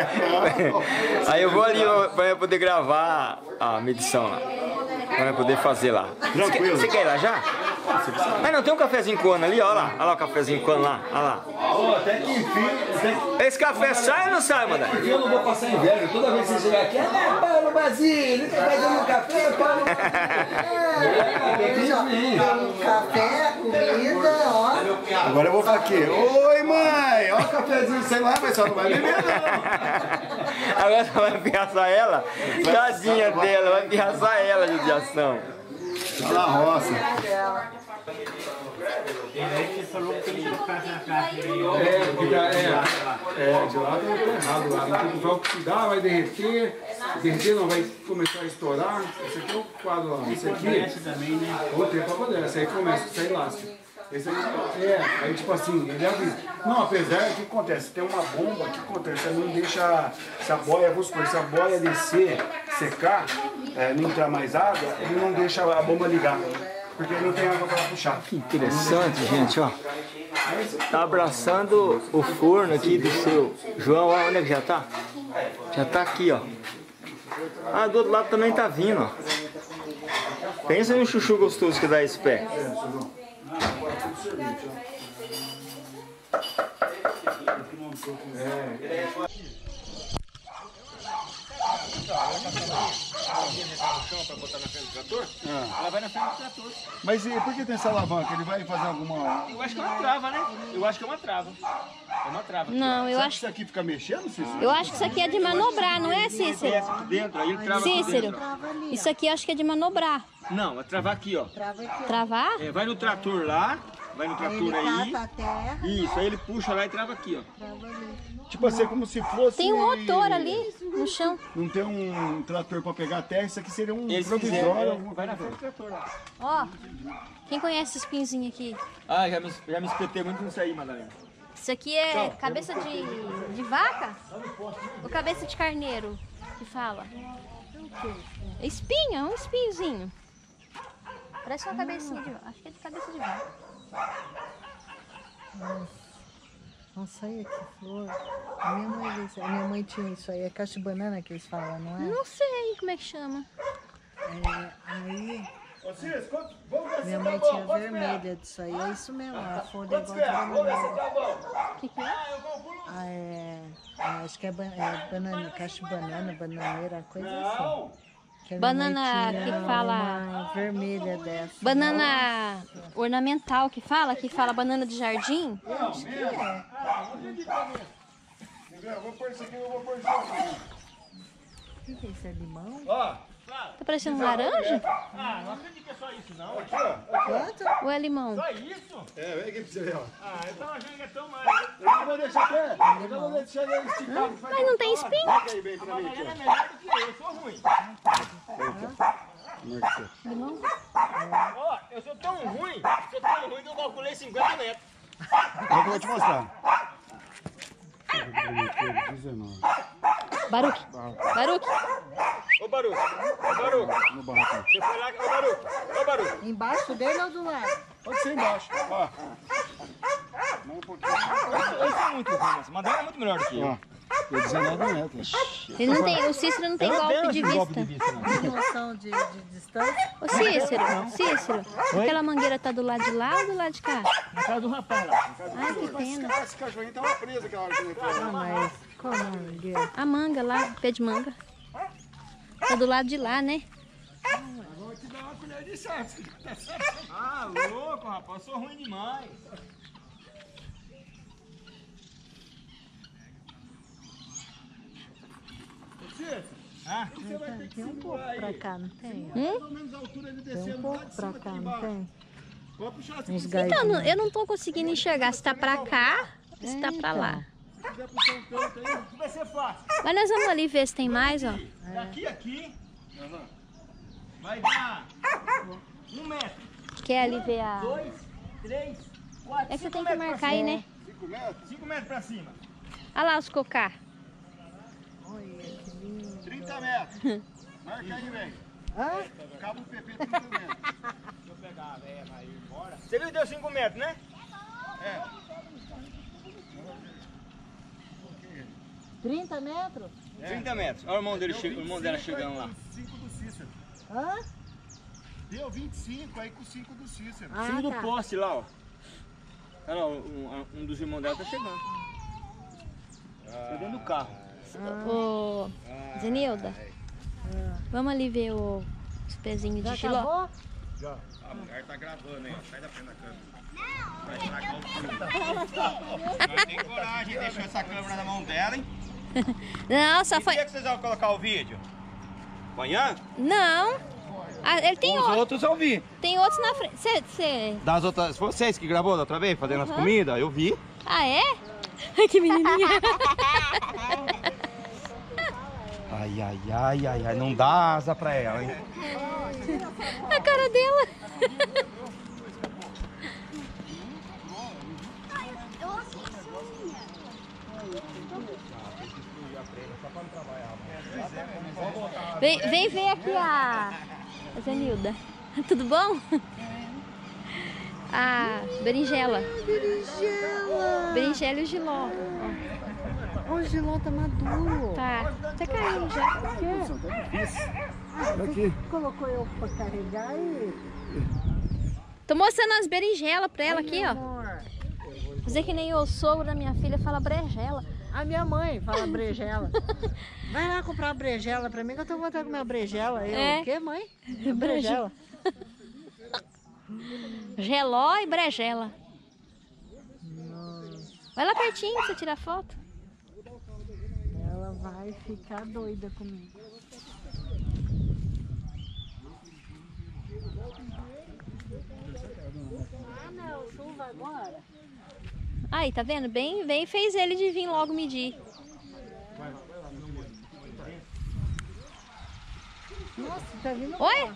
Aí eu vou ali eu poder gravar a medição lá. Pra eu poder fazer lá. Você quer,
Tranquilo.
você quer ir lá já? Mas não, tem um cafezinho coando ali, ó lá. Olha lá o cafezinho coando lá. Olha lá. Esse café sai ou não sai, mano?
Eu vou passar inverno. Toda vez que você chegar aqui, ah, Paulo Basílio, vai dando um café, Paulo
Veja, ó, café, comida, ó.
Agora eu vou falar aqui. Oi, mãe! Ó o cafezinho, sei lá, mas só não vai beber, não.
Agora você vai ameaçar ela? Tadinha dela, vai ameaçar ela de judiação.
Tá na roça.
Você falou que na casa.
É, é, é, de lá tá errado lá. Vai oxidar, vai derreter, derreter não vai começar a estourar. Esse aqui é o quadro lá. Esse aqui,
Essa também, né?
o tempo apodrece, esse aí começa sair lasca. Esse aí, é, aí tipo assim, ele avisa. Não, apesar que acontece, tem uma bomba que acontece, ela não deixa, se a boia, vamos supor, se a boia descer, secar, é, não entrar mais água, ele não deixa a bomba ligar. Porque não tem água para puxar.
Que interessante, gente, ó. Tá abraçando o forno aqui do seu João, ó, onde é que já tá? Já tá aqui, ó. Ah, do outro lado também tá vindo, ó. Pensa um chuchu gostoso que dá esse pé.
Mas e por que tem essa alavanca? Ele vai fazer alguma.
Eu acho que é uma trava, né? Eu acho que é uma trava. É uma trava.
Não, eu
que
acho,
isso aqui fica mexendo, Cícero?
eu acho que isso aqui é de manobrar, não é, Cícero?
Dentro, aí ele trava
Cícero,
dentro.
isso aqui eu acho que é de manobrar.
Não, é travar aqui, ó.
Trava aqui, ó.
Travar?
É, vai no trator lá, vai no trator aí. Isso, aí ele puxa lá e trava aqui, ó.
trava ali.
Tipo assim, como se fosse.
Tem um motor ali no chão.
Não tem um trator pra pegar a terra, isso aqui seria um
Eles
provisório.
é,
alguma
vai na
coisa.
frente do trator lá.
Ó, quem conhece esses pinzinhos aqui?
Ah, já me, já me espetei muito nisso aí, Madalena.
Isso aqui é cabeça de, de vaca? Ou cabeça de carneiro? Que fala? É espinho, é um espinhozinho. Parece uma cabecinha de vaca. Acho que é de cabeça de vaca.
Nossa, olha que flor. A minha mãe, a minha mãe tinha isso aí, é caixa de banana que eles falam, não é?
Não sei como é que chama.
É, aí,
Ô, Cícero, quanto- vamos ver se
minha
tá
mãe tinha vermelha disso aí, é isso mesmo, a folha é
Quantos
igual de
ferros? Vamos ver se
banana.
tá bom.
O que, que é?
Ah, é, é, acho que é, ba- é banana, caixa de banana, bananeira, coisa assim. Que a minha mãe
Banana que fala-
Uma vermelha dessa.
Banana ornamental que fala, que fala banana de jardim.
Acho que é.
Eu vou pôr isso aqui, eu vou pôr isso aqui.
O que que é isso? É limão?
Ó,
Tá parecendo um laranja?
Ah, não acredito que é só isso, não.
aqui, ó.
Quanto?
Ou é limão?
Só isso?
É, vem aqui pra você ver, ó.
Ah, eu tava achando que é tão mais.
Eu não vou deixar até. Eu não vou deixar ele esticado.
Mas não tem espinho.
Vem aqui, vem aqui na minha aqui,
É melhor do que eu, eu sou ruim.
Como é que você-
Limão?
Ó, eu sou tão ruim, sou tão ruim que eu calculei 50 metros.
Eu vou te mostrar. 19.
Baruque. Baruque.
Ô Baruco, ô Baruco,
No barracão.
você foi lá, ô Baruco, ô Baruco.
Embaixo dele ou do lado?
Pode ser embaixo. Ó. Mais um pouquinho.
Eu sou muito ruim, mas Madalena é muito melhor do que eu.
É 19 metros.
Ele não tem, o Cícero não tem
Eu não
golpe de
golpe
vista.
de vista, não.
Tem noção de, de distância?
Ô Cícero, Cícero, aquela mangueira tá do lado de lá ou do lado de cá?
Na casa do rapaz lá.
Ai, que pena.
Esse cachorrinho tava preso aquela hora que ele entrou.
Ah, mas como mangueira?
A manga lá, pé de manga. Tá do lado de lá, né?
Vou te dar uma colher de chá. Ah, louco, rapaz. Eu sou ruim demais. Ah,
Tem um pouco pra cá, não tem?
Hum?
Pelo menos a altura de
Tem um pouco
de
pra
cima
cá,
aqui
não
embaixo.
tem?
Quiser.
Então, eu não tô conseguindo enxergar se tá pra cá ou se tá pra lá.
Se quiser puxar um canto aí.
vai ser fácil.
Mas nós vamos ali ver se tem mais, ó.
Daqui a aqui vai dar um metro,
Quer ali ver a...
dois, três, quatro,
É que você
cinco
tem que marcar aí, né?
5 metros?
Cinco metros pra cima.
Olha lá os cocá.
Olha que lindo.
30 metros. Marca aí, velho.
Ah,
Cabo PP 30 metros.
Você viu que deu cinco metros, né?
É.
30 metros?
30 metros. Olha o irmão, dele, o irmão dela chegando lá.
5 do Cícero.
Hã?
Deu 25 aí com 5 do Cícero.
Ah,
Cinco do
tá.
poste lá, ó. Olha lá, um, um dos irmãos dela tá chegando. Tá dentro do carro.
Ô, Zenilda, vamos ali ver o, os pezinhos
Já
de giló.
acabou?
A mulher tá gravando aí, sai da frente da câmera.
Não tem coragem, deixou essa câmera na mão dela, hein?
Não, só
Que
foi...
dia que vocês vão colocar o vídeo? Amanhã?
Não. Ah, ele tem,
Os
outro,
outros eu vi.
tem outros na frente. Cê, cê...
Das outras, vocês que gravou da outra vez, fazendo as
Uhum.
comidas, eu vi.
Ah, é? Ai, que menininha.
Ai, ai, ai, ai, ai, não dá asa pra ela, hein?
A cara dela. Vem, vem ver aqui a, a Zenilda. Tudo bom? A berinjela.
Berinjela!
Berinjela e o giló.
Ó, O giló tá maduro.
Tá, tá caindo já.
Daqui.
Colocou eu pra carregar e...
Tô mostrando as berinjelas pra ela aqui, ó. Fazer que nem o sogro da minha filha fala brejela.
A minha mãe fala brejela. Vai lá comprar brejela pra mim que eu tô vontade de comer uma brejela. Eu,
É.
o quê, mãe? Brejela.
Geló e brejela. Vai lá pertinho pra você tirar foto.
Ela vai ficar doida comigo. Ah, não, chuva agora?
Aí, tá vendo? Bem, bem fez ele de vir logo medir.
Nossa, tá vindo
Oi?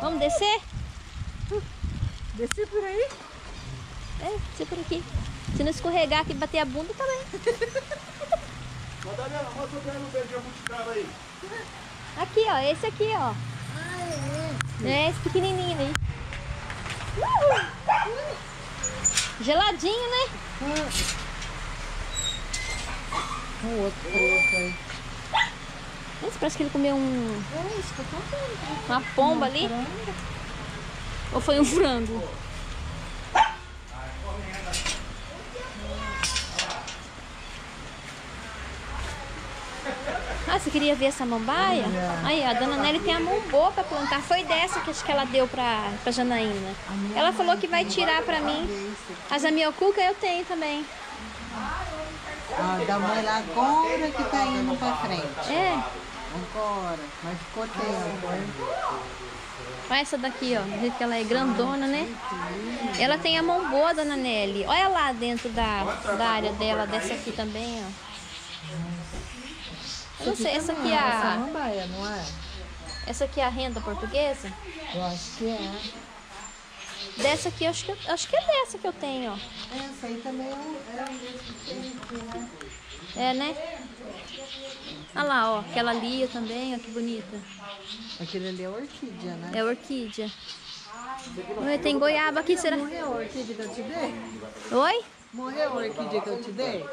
Vamos descer?
Desci por aí?
É, descer por aqui. Se não escorregar aqui e bater a bunda, tá bem.
Madalena, mostra pra ela o beijão multicravo aí.
Aqui, ó. Esse aqui, ó. É, esse pequenininho aí. Geladinho, né?
Um outro preto aí.
Parece que ele comeu um,
É isso
uma pomba ali. Ou foi um frango? Ah, você queria ver essa mambaia? Aí, ó, a dona Nelly tem a mão boa pra plantar. Foi dessa que acho que ela deu pra, pra Janaína. Ela falou que vai tirar pra mim. As amiocuca eu tenho também.
Ah, da mãe lá agora que tá indo pra frente.
É,
Agora. Mas ficou tempo,
olha essa daqui, ó. Do jeito que ela é grandona, né? Ela tem a mão boa, dona Nelly. Olha lá dentro da, da área dela, dessa aqui também, ó. Eu não sei, essa aqui é
Essa
a,
mambaia, não é?
essa aqui é a renda portuguesa?
Eu acho que é.
Dessa aqui, acho que, acho que é dessa que eu tenho, ó.
Essa aí também é um, é um desses que tem aqui, né?
É, né? Olha lá, ó. Aquela ali também, ó, que bonita.
Aquele ali é orquídea, né?
É orquídea. Tem goiaba aqui, será?
Não é orquídea?
Oi?
Morreu a orquídea que eu te dei?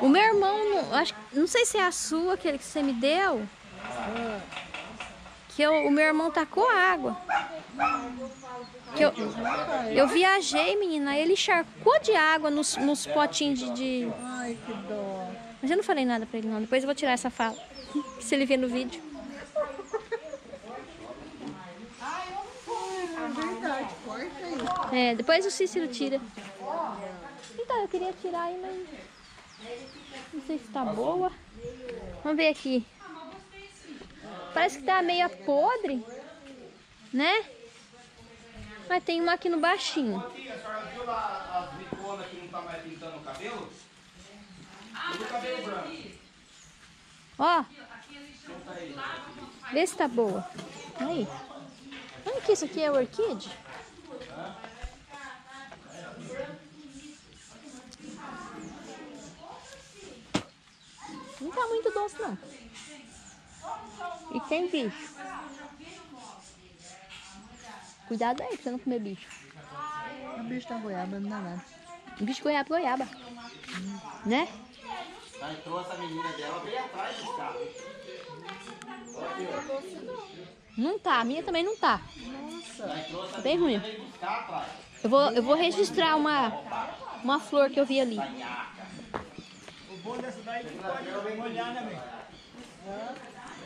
O meu irmão, não- acho, não sei se é a sua, aquele que você me deu. Que eu- o meu irmão tacou água. Que eu, eu viajei, menina, ele encharcou de água nos, nos potinhos de, de-
Ai, que dó.
Mas eu não falei nada pra ele não. Depois eu vou tirar essa fala. Se ele ver no vídeo.
É.
É, depois o Cícero tira. Então, eu queria tirar aí, mas. Não sei se tá boa. Vamos ver aqui. Parece que tá meio podre, né? Mas tem uma aqui no baixinho. Ó. Vê se tá boa. Aí. Olha que isso aqui é orquídea. Não tá muito doce, não. E tem bicho. Cuidado aí pra você não comer bicho.
A bicho da goiaba não dá nada.
Bicho goiaba, goiaba. Né?
Aí trouxe a menina dela bem atrás dos carros.
Não tá, a minha também não tá.
Aí trouxe a
Bem ruim. Eu vou, eu vou registrar uma, uma flor que eu vi ali.
O bom dessa daí que pode molhar, né, bem?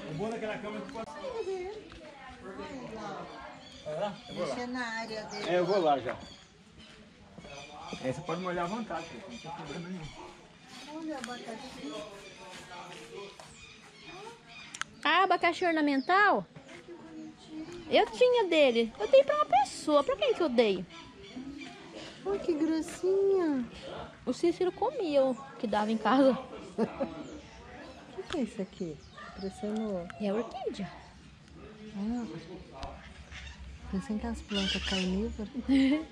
O bom daquela câmera que pode. Vai lá? Eu vou lá.
Mexer na área dele.
É, eu vou lá já. Essa pode molhar à vontade, filho, não tem problema nenhum.
Olha a abacaxi.
Ah, abacaxi ornamental? Eu tinha dele. Eu dei pra uma pessoa. Pra quem que eu dei?
Olha que gracinha.
O Cícero comia o que dava em casa.
O que é isso aqui? Impressionou.
É orquídea.
Ah. Pensei que as plantas carnívoras.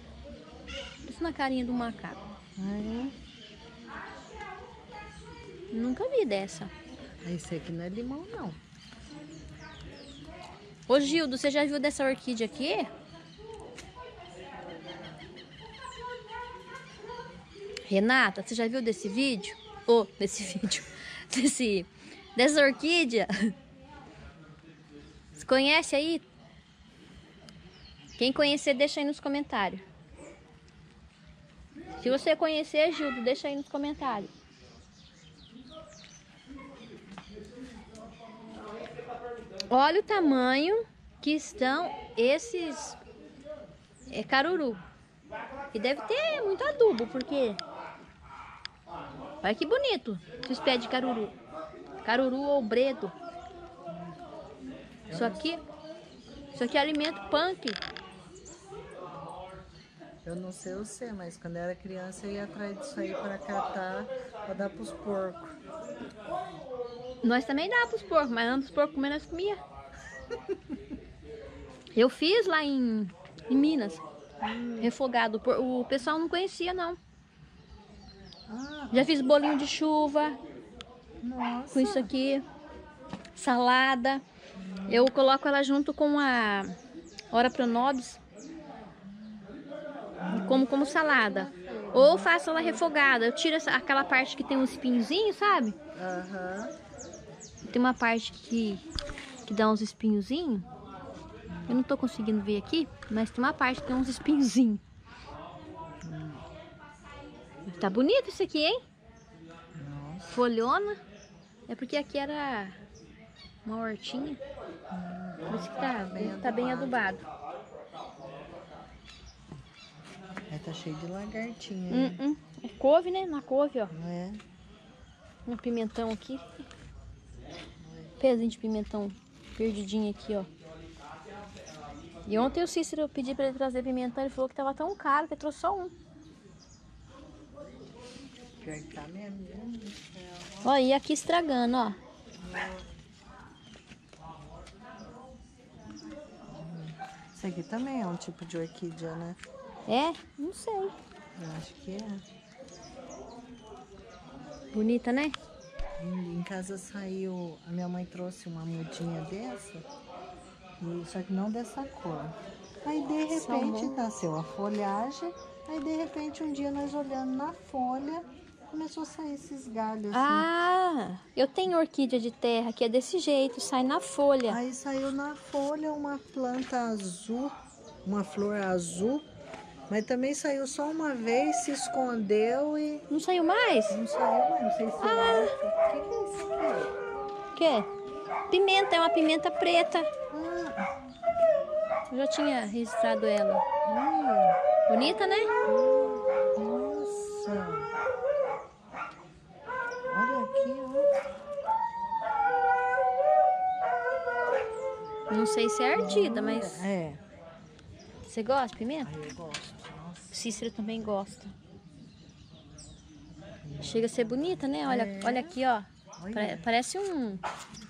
Isso na carinha do macaco.
Ah,
Nunca vi dessa.
é? Esse aqui não é limão, não.
Ô Gildo, você já viu dessa orquídea aqui? Renata, você já viu desse vídeo? Ô, desse vídeo. Desse, dessa orquídea? Você conhece aí? Quem conhecer, deixa aí nos comentários. Se você conhecer, Gildo, deixa aí nos comentários. Olha o tamanho que estão esses é, caruru. E deve ter muito adubo, porque... Olha que bonito esses pés de caruru. Caruru ou bredo. Isso aqui... Isso aqui é alimento punk.
Eu não sei o sei, mas quando eu era criança eu ia atrás disso aí para catar, para dar pros porcos.
Nós também dá pros porcos, mas não pros porcos comer, nós comia. Eu fiz lá em, em Minas. Refogado. Por- O pessoal não conhecia, não. Já fiz bolinho de chuva
nossa.
com isso aqui. Salada. Eu coloco ela junto com a Ora Pronobis. E como como salada. Ou faço ela refogada. Eu tiro essa- aquela parte que tem um espinhozinho, sabe?
Aham.
Tem uma parte que, que dá uns espinhozinhos. Eu não tô conseguindo ver aqui, mas tem uma parte que tem uns espinhozinhos. Tá bonito isso aqui, hein? Folhona. É porque aqui era uma hortinha. Por isso que tá,
bem
tá bem adubado.
Aí tá cheio de lagartinha.
Hum,
né?
hum. É couve, né? Na couve, ó.
Não é?
Um pimentão aqui. Pezinho de pimentão perdidinho aqui, ó. E ontem o Cícero eu pedi pra ele trazer pimentão, ele falou que tava tão caro que ele trouxe só um.
Pior que tá mesmo. Deus do céu.
Ó, e aqui estragando, ó.
Isso aqui também é um tipo de orquídea, né?
É? Não sei.
Eu acho que é.
Bonita, né?
Em em casa saiu, a minha mãe trouxe uma mudinha dessa, e, só que não dessa cor. Aí de repente nasceu a folhagem Aí de repente um dia nós olhando na folha, começou a sair esses galhos assim.
Ah, eu tenho orquídea de terra que é desse jeito, sai na folha.
Aí saiu na folha uma planta azul, uma flor azul, mas também saiu só uma vez, se escondeu e
Não saiu mais?
não saiu mais, não sei se é outro. O que, que é isso aqui?
O quê? Pimenta, é uma pimenta preta.
Ah,
Eu já tinha registrado ela. Bonita, né?
Nossa! Olha aqui, ó.
Não sei se é ardida, mas.
É,
Você gosta de pimenta?
eu gosto. Nossa.
Cícero também gosta. Chega a ser bonita, né? Olha, olha aqui, ó. Pare- Parece um,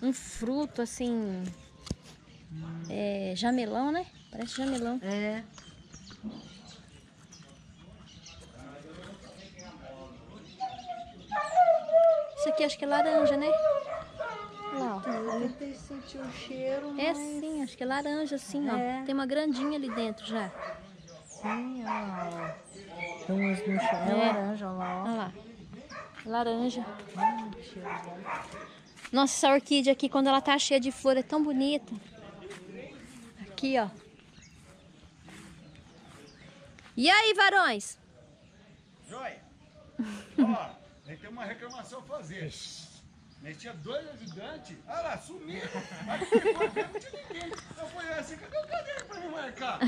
um fruto assim. É, jamelão, né? Parece jamelão.
É.
Isso aqui acho que é laranja, né? Ó.
Sentir o cheiro,
É
mas...
sim, acho que é laranja, assim, ó.
É.
Tem uma grandinha ali dentro já.
Sim, olha lá, ó. Tem uns no chão. É,
É.
laranja, olha lá, ó.
Olha lá. Laranja.
Hum.
Nossa, essa orquídea aqui, quando ela tá cheia de flor, é tão bonita. Aqui, ó. E aí, varões?
Joia! Ó, tem uma reclamação a fazer. Nós tinha dois ajudantes. Ah lá, sumiram. Aí depois veio, não tinha ninguém. Eu falei assim, cadê o caderno pra me marcar?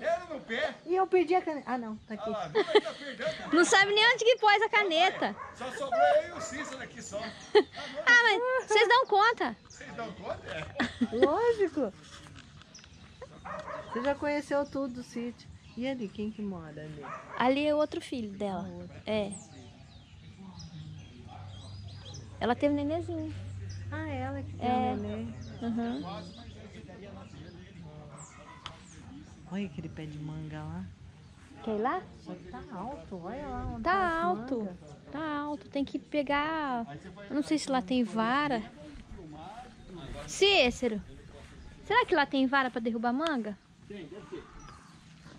Era no pé.
E eu perdi a caneta. Ah, não, tá aqui.
Olha lá, viu? Aí tá perdendo.
Não sabe nem onde que pôs a caneta.
Só sobrou eu e o Cícero aqui só.
Ah, mas vocês dão conta.
Vocês dão conta? É.
Lógico. Você já conheceu tudo do sítio. E ali, quem que mora ali?
Ali é outro filho dela. É. Ela teve nenenzinho.
Ah, ela que tem
É.
neném.
Uhum.
Olha aquele pé de manga lá.
Quer ir lá?
Tá alto, olha lá. onde
Tá
as
alto.
mangas.
Tá alto. Tem que pegar. Eu não sei se lá tem vara. Cícero. Será que lá tem vara pra derrubar manga?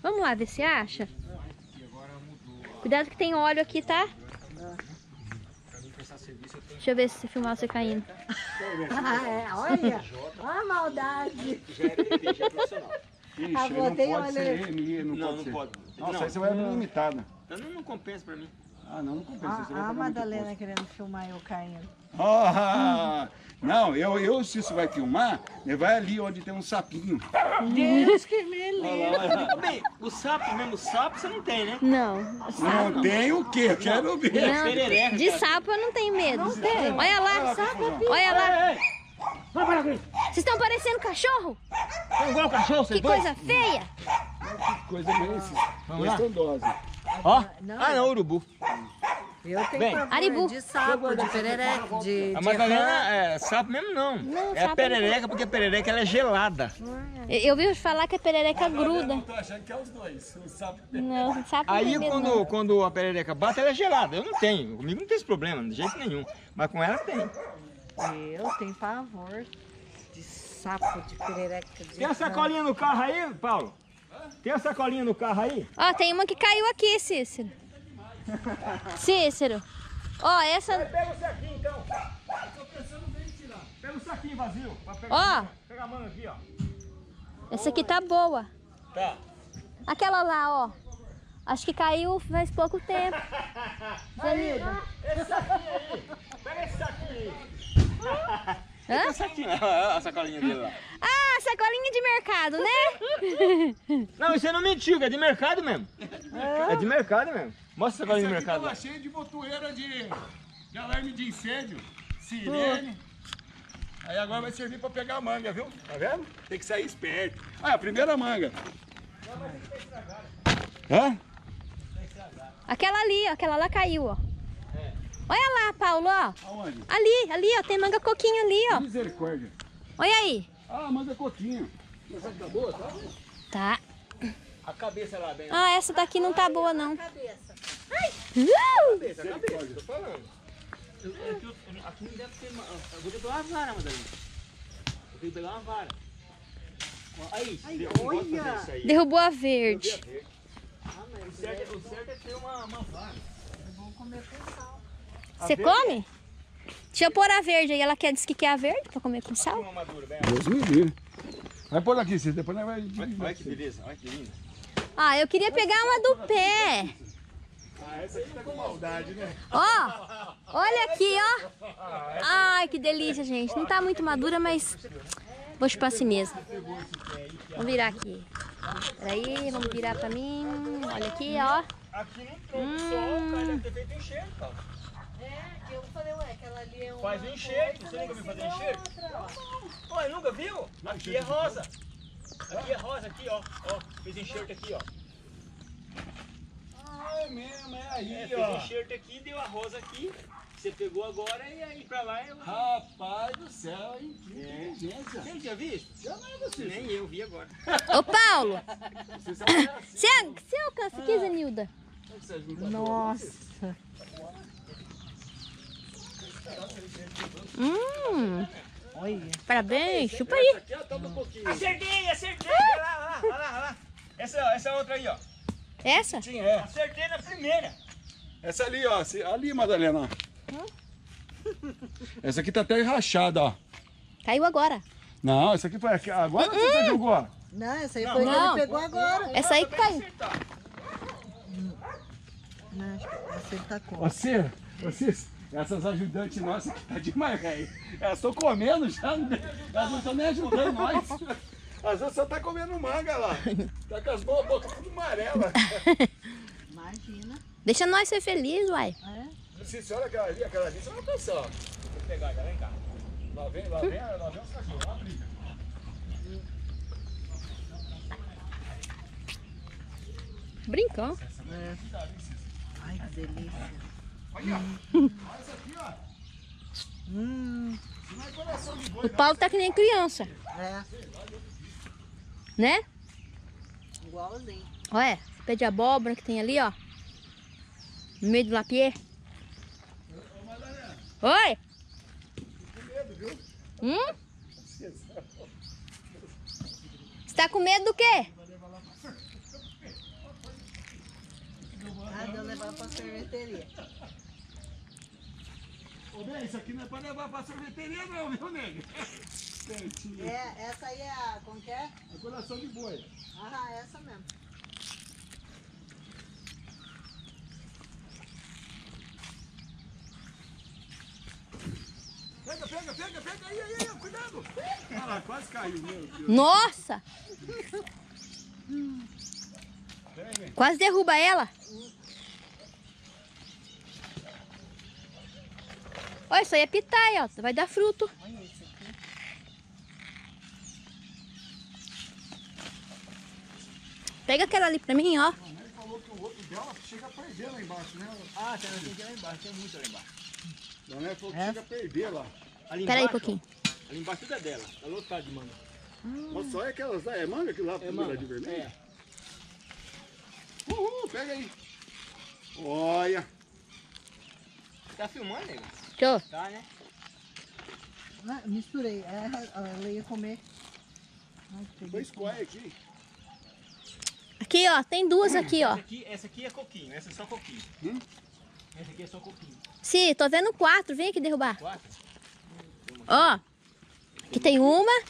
Vamos lá ver se acha. Cuidado que tem óleo aqui, tá? Deixa eu ver se filmar você caindo.
Ah, é, olha. Olha a maldade.
Já é, já é profissional.
Ixi,
Ah,
não
botei,
pode
olha
ser não,
Não,
pode
não
ser.
pode.
Nossa,
Não.
aí você vai limitada.
Então não, não compensa pra mim.
Ah, não, não compensa. você vai
A, Madalena querendo filmar eu caindo.
Ah, não, eu, eu, se isso vai filmar, ele vai ali onde tem um sapinho.
Deus que me livre.
Ô, Bem, o sapo, mesmo sapo, você não tem, né?
Não.
Não tem o quê? Eu quero ver.
Não, de sapo eu não tenho medo. Olha lá, olha lá. Vocês estão parecendo cachorro?
É igual cachorro,
Que
vocês dois?
coisa feia.
Coisa meio assim.
Vamos lá? Ó.
Não.
Ah, não, urubu.
Eu tenho
Bem,
pavor
Aribu.
de sapo, de perereca, de,
A Madalena é sapo mesmo não.
Não,
é
sapo
a perereca, porque a perereca ela é gelada.
Eu eu ouvi falar que a perereca gruda.
tô achando que é os dois. O sapo
Não, sapo não
Aí
medo,
quando,
não.
quando a perereca bate, ela é gelada. Eu não tenho. Comigo não tem esse problema, de jeito nenhum. Mas com ela tem.
Eu tenho pavor de sapo, de perereca, de
Tem a sacolinha no carro aí, Paulo? Tem a sacolinha no carro aí?
Ó, tem uma que caiu aqui, Cícero. Cícero. Ó, essa.
Pega o saquinho então. Tô pensando bem em tirar. Pega o saquinho vazio.
Ó,
Pega a mão aqui, ó.
essa aqui tá boa.
Tá.
Aquela lá, ó. Acho que caiu faz pouco tempo. Zanilda.
Esse saquinho aí. Pega esse saquinho aí.
Hã?
Olha a sacolinha dele lá.
Ah, sacolinha de mercado, né?
Não, você não mentiu, que é de mercado mesmo. É de mercado mesmo. Mostra a sacolinha de mercado
tava cheio de botoeira de, de alarme de incêndio, sirene. Aí agora vai servir pra pegar a manga, viu? Tá vendo? Tem que sair esperto. Ah, a primeira manga. Hã?
Aquela ali, ó. Aquela lá caiu, ó. Olha lá, Paulo, ó.
Aonde?
Ali, ali, ó. Tem manga coquinho ali, ó.
Misericórdia.
Olha aí.
Ah, manga coquinho. Essa tá boa, tá?
Tá.
A cabeça lá bem.
Ah, essa daqui não tá boa, não. Uh!
cabeça, a cabeça, tô falando. Aqui não deve ter. uma- Eu vou ter que pegar uma vara, Madalena. Eu tenho que pegar uma vara. Aí, eu não gosto de fazer isso aí.
Derrubou a verde.
Ah, O certo, o certo é ter uma, uma vaga.
Vamos comer com sal.
Você come? Deixa eu pôr a verde aí. Ela quer, diz que quer a verde pra comer com sal.
Uma madura, vem.
Deus me livre. Vai pôr aqui, Cícero, depois nós vai.
Olha que beleza, olha que linda.
Ah, eu queria pegar uma do pé.
Ah, essa aí tá com maldade, né?
Ó, olha aqui, ó. Ai, que delícia, gente. Não tá muito madura, mas vou chupar assim mesmo. Vamos virar aqui. Peraí, vamos virar pra mim. Olha aqui, ó.
Aqui no tronco só, o cara deve ter feito enxerto.
É, falei, ué, aquela ali é uma...
Faz um enxerto, você nunca viu fazer enxerto? Olha, nunca viu? Aqui é rosa. Aqui é rosa, aqui, ó. Ó, fez enxerto aqui, ó.
Ah, é mesmo, é aí,
É, fez
ó.
enxerto aqui, deu a rosa aqui. Você pegou agora e aí pra lá eu...
Rapaz do céu, hein? Que inteligência.
Você não tinha visto?
Já nada, Cícero.
Nem eu vi agora.
Ô, Paulo,
Você é assim.
você, você alcança aqui, Zenilda?
Você
Nossa.
Hum,
Olha.
parabéns, chupa aí.
Aqui, ó, um.
Acertei, acertei. Olha lá, olha lá, olha lá, olha lá. Essa, essa outra aí, ó.
Essa?
Sim, é.
Acertei na primeira.
Essa ali, ó. Ali, Madalena. ó. Essa aqui tá até rachada, ó.
Caiu agora.
Não, essa aqui foi aqui. Agora que você jogou.
Não, essa aí foi que
Não.
ele pegou agora.
Essa aí que caiu.
Não, acho que essa ele tá com.
Você, vocês, essas ajudantes nossas aqui tá demais, velho. Elas estão comendo já, não- elas não estão nem ajudando nós. Às vezes só tá comendo manga lá. Tá com as boas bocas tudo amarela.
Imagina.
Deixa nós ser felizes, uai.
É?
Se você olha aquela ali, aquela ali, você vai pensar. ó.
Vou pegar, já vem cá.
Lá vem, lá vem, lá vem os cachorros, lá briga.
Brincão.
Ai, que delícia.
Olha, olha essa aqui, ó.
Hum,
Isso de
O Paulo tá que nem criança,
é.
né?
Igualzinho.
Olha, pé de abóbora que tem ali, ó. No meio do lapier. Oi? Hum? Você tá com medo do quê?
Ah, deu levar pra sorveteria.
Ô, bem, isso aqui não é pra levar pra sorveteria não, viu, nego? Certinho.
É, essa aí é a. Como que é?
É coração de boi.
Ah, essa mesmo.
Pega, pega, pega, pega aí, aí, aí, cuidado. Olha lá, quase caiu, meu Deus.
Nossa! Quase derruba ela. Olha, isso aí é pitaia, ó. Vai dar fruto.
Olha esse aqui.
Pega aquela ali pra mim, ó.
Ele falou que o outro dela chega a perder lá embaixo, né?
Ah, tem, lá embaixo, tem muito lá embaixo.
Não é? Falou que chega a perder lá.
Ali
Pera aí um
embaixo,
pouquinho.
ó, Ali embaixo tudo é dela. Tá lotado de manga.
Mas só é aquelas lá, é manga aquilo lá,
É manga.
de vermelho?
É.
Uhul, pega aí. Olha.
Tá filmando, nego?
Tô.
Tá, né?
Ah, misturei. É, ela ia comer. Ai.
Foi escolhe aqui.
Aqui, ó. Tem duas aqui, ó.
Essa aqui, essa aqui é coquinho, essa é só coquinho.
Hum?
Essa aqui é só coquinho.
Sim, tô vendo quatro. Vem aqui derrubar.
Quatro?
Ó. Aqui tem uma.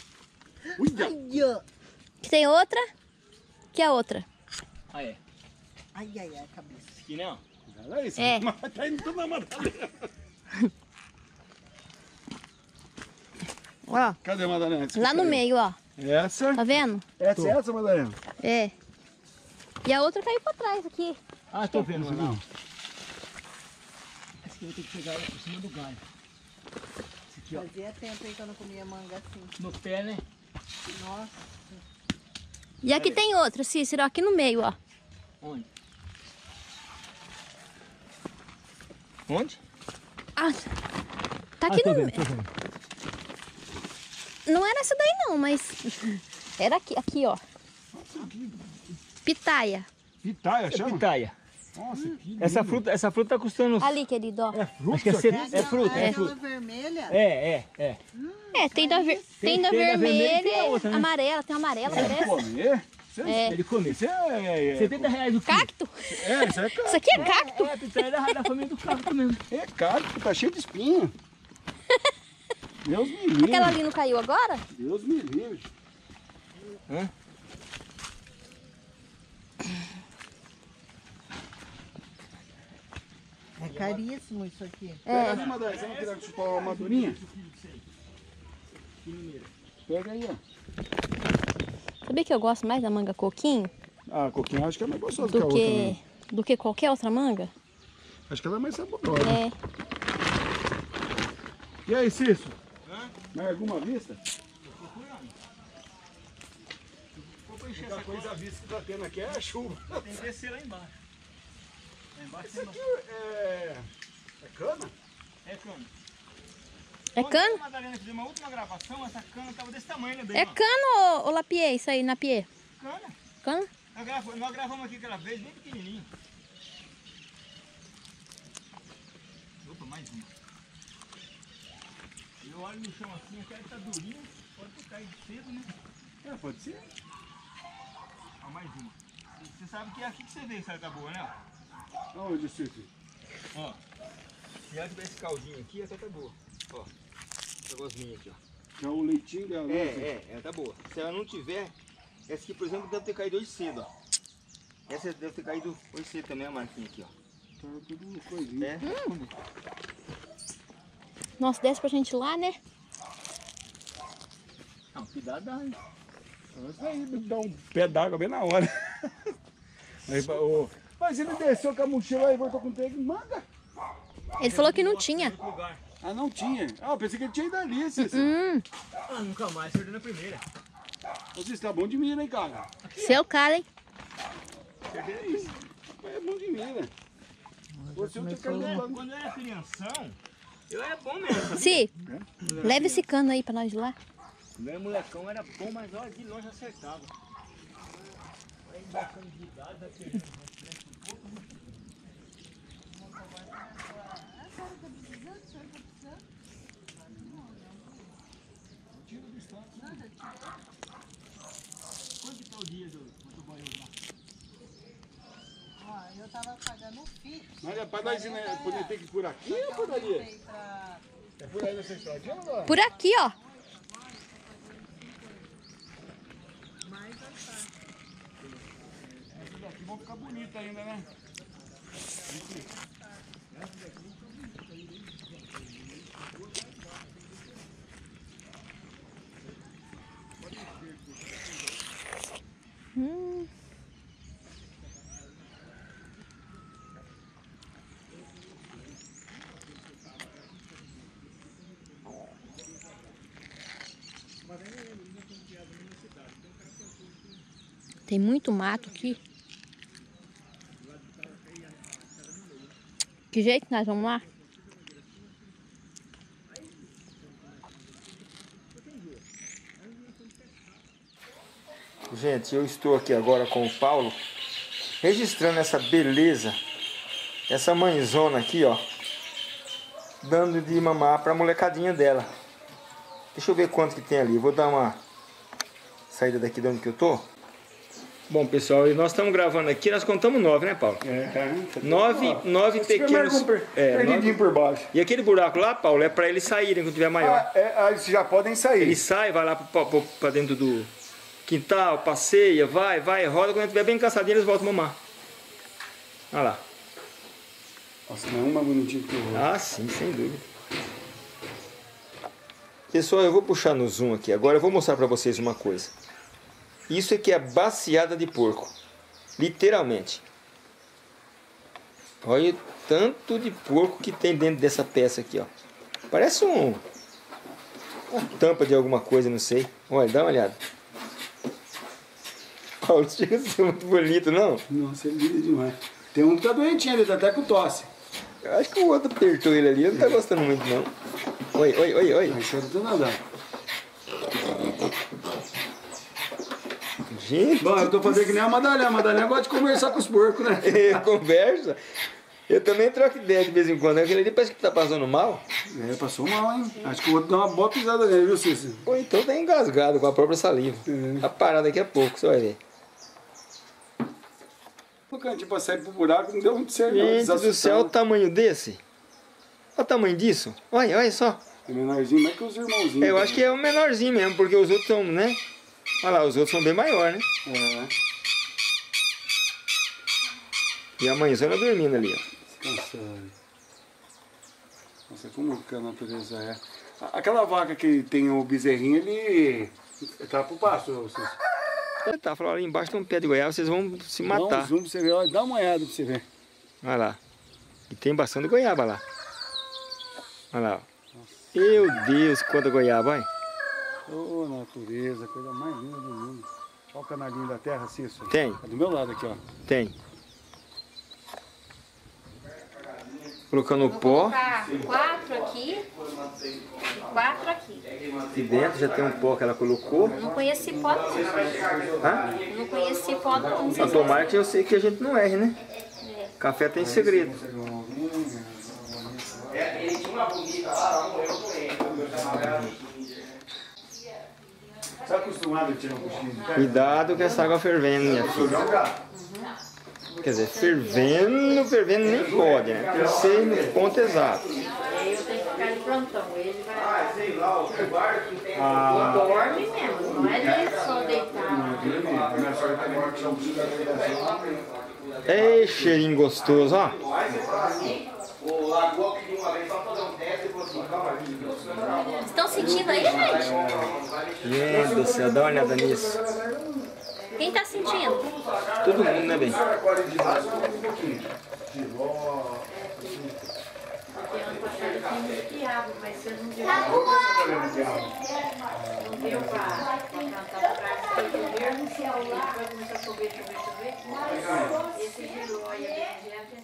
Uia.
Aqui tem outra. Aqui é a outra.
Ah, é.
ai, ai, ai, cabeça.
Aqui não?
É.
Mas tá indo tudo na Madalena.
Ó.
Cadê a Madalena?
Lá no meio, ó.
Essa.
Tá vendo?
Essa é essa, Madalena?
É. E a outra caiu pra trás aqui.
Ah, tô vendo,
Não.
não. Esse aqui eu vou ter que pegar por cima do galho. Esse aqui, ó.
Fazia tempo aí que eu não comia manga assim.
No pé, né?
Nossa.
E aqui tem outra, Cícero, aqui no meio, ó.
Onde? Onde?
Ah, tá aqui no meio. Não era essa daí não, mas era aqui, aqui, ó. Pitaia.
Pitaia,
É
chama?
pitaia.
Nossa, que
Essa fruta, essa fruta tá custando...
Ali, querido, ó.
É fruta
Acho que é, cet-
aqui?
é fruta, é
aquela
fruta.
vermelha?
É, é, é.
É, tem da, ver... tem da
tem da vermelha e
vermelha
tem
e
outra, né?
amarela, tem amarela,
Pode
parece. É.
Ele come. Isso é, é,
70 reais o quilo.
Cacto?
é, isso é cacto.
Isso aqui é cacto?
É, pizza é da, da família do cacto mesmo.
É cacto, tá cheio de espinho. Deus me livre.
Aquela ali não caiu agora?
Deus me livre.
É caríssimo isso aqui.
Pega
É.
ali, Madalena. Você não queria chupar uma madurinha? Pega aí, ó.
Sabia que eu gosto mais da manga coquinho
Ah, a coquinha acho que é mais gostosa que a
do
outra.
que,
né?
do que qualquer outra manga?
Acho que ela é mais saborosa.
É.
E aí, Cício? Mais alguma vista? A coisa à vista que tá tendo aqui é a chuva.
Tem que descer lá embaixo. Lá embaixo
Isso aqui é... é cana?
é cana.
É cano?
A Madalena fez uma última gravação, essa cana tava desse tamanho, né, bem?
É cano, ô, ô Lapie, isso aí, na pie?
Cana.
Cano?
Nós gravamos, nós gravamos aqui aquela vez, bem pequenininho. Opa, mais uma. Eu olho no chão assim, a cara tá durinha, pode ter caído cedo, né?
É, pode ser.
Ó, mais uma. Você sabe que é aqui que você vê se ela tá boa, né?
Aonde, Cício?
Ó, se ela tiver esse caldinho aqui, essa tá boa. Ó, gosminha aqui, ó.
Que é o leitinho dela.
É, é, ela tá boa. Se ela não tiver, essa aqui, por exemplo, deve ter caído hoje cedo, ó. Essa deve ter caído hoje cedo também, a marquinha aqui, ó.
Tá tudo coisinha.
É?
Nossa, desce pra gente lá, né?
Não, cuidado da
Isso aí, dá um pé d'água bem na hora. Aí, ô, mas ele desceu com a mochila e voltou com o pego. Manda!
Ele falou que não tinha.
lugar.
Ah, não tinha. Ah, eu pensei que ele tinha ido ali, Cício.
Hum,
Ah, nunca mais, perdeu na primeira.
Ô, Cício, tá bom de mira, hein, cara?
seu cara, hein?
É bom de mira. Você não tem
Quando eu, era,
que
quando eu era crianção, eu era bom mesmo. sabe?
Si, leva esse cano aí pra nós ir lá.
Quando eu era molecão, era bom, mas olha, de longe acertava. Aí, bacana de idade, vai perdendo. Quanto que tá o dia do motoboy lá?
Ó, eu tava pagando um FII.
Mas é pra nós ir, né, poder ter que ir por aqui ou por ali?
Pra...
É por aí nessa estradinha ou não?
Por aqui, ó.
Esses daqui vão ficar bonitos ainda, né?
Hum. Tem muito mato aqui. Que jeito nós vamos lá?
Gente, eu estou aqui agora com o Paulo, registrando essa beleza, essa mãezona aqui, ó, dando de mamar pra molecadinha dela. Deixa eu ver quanto que tem ali, vou dar uma saída daqui de onde que eu tô. Bom, pessoal, e nós estamos gravando aqui, nós contamos nove, né, Paulo?
É, tá.
Nove, nove pequenos... É,
Perdidinho
nove-
por baixo.
E aquele buraco lá, Paulo, é pra eles saírem quando tiver maior.
Ah, é, ah, eles já podem sair.
Ele sai, vai lá pra dentro do quintal, passeia, vai, vai, roda. Quando estiver bem cansadinho, eles voltam a mamar. Olha lá.
Nossa, não é uma bonitinha que o outro.
Ah, sim, sem dúvida. Pessoal, eu vou puxar no zoom aqui. Agora eu vou mostrar pra vocês uma coisa. Isso aqui é baciada de porco. Literalmente. Olha o tanto de porco que tem dentro dessa peça aqui, ó. Parece um... Uma tampa de alguma coisa, não sei. Olha, dá uma olhada. Paulo, chega a ser muito bonito, não?
Nossa, ele lindo demais. Tem um que tá doentinho, ele tá até com tosse.
Eu acho que o outro apertou ele ali. Ele não tá gostando muito, não. Oi, oi, oi, oi.
Mas isso não nada.
Gente,
Bom, eu tô fazendo que nem a Madalena. A Madalena gosta de conversar com os porcos, né?
conversa. Eu também troco ideia de vez em quando. Aquele ali parece que tá passando mal.
É, passou mal, hein? Acho que o outro dá uma boa pisada nele, viu, Cícero?
Ou então tá engasgado com a própria saliva.
É.
Tá parado daqui a pouco, você vai ver.
Cantinho pra sair pro buraco não deu muito certo. não,
Gente do céu, olha o tamanho desse. Olha o tamanho disso. Olha, olha só.
É menorzinho, mas que os irmãozinhos.
É, eu acho que é o menorzinho mesmo, porque os outros são, né? Olha lá, os outros são bem maiores, né?
É,
E a mãezona dormindo ali, ó.
descansando. Nossa, como que a natureza é. Aquela vaca que tem o bezerrinho, ele tá pro pasto, vocês.
Tá, falou ali embaixo tem um pé de goiaba, vocês vão se
Dá um
matar.
zoom pra você ver, olha, dá uma olhada pra você ver.
Olha lá. E tem bastante goiaba lá. Olha lá. ó. Meu Deus, quanta goiaba, olha.
Ô, natureza, coisa mais linda do mundo. Olha o canalinho da terra, Cícero.
Tem.
É do meu lado aqui, ó.
Tem. Colocando o
Vou
pó.
colocar quatro aqui e quatro aqui.
Aqui dentro já tem um pó que ela colocou.
Não esse pó, não.
Hã?
Não esse pó, não. Não
A tomara que eu sei que a gente não erre, né? Café tem segredo.
É, ele tinha uma bonita lá, ela morreu com ele. De
é acostumado a tirar um cochilo de?
Cuidado com essa água fervendo, minha filha. Quer dizer, fervendo, fervendo nem pode, né? Tem que ser no ponto exato.
Aí eu tenho que ficar de plantão. Ele vai.
Ah, sei lá, o guarda que tem.
Ah,
Dorme mesmo, não é de só deitar.
alimentação.
Ei, cheirinho gostoso, ó.
O Lagoa pediu uma vez só fazer um teste e falou assim, calma aí.
Estão sentindo aí, gente?
Gente do céu, dá uma olhada nisso.
Quem tá sentindo?
Todo mundo, né, bem?
Porque ano passado tinha muito quiabo, mas você não deu. Não deu pra pra plantar pra trás. Aí a.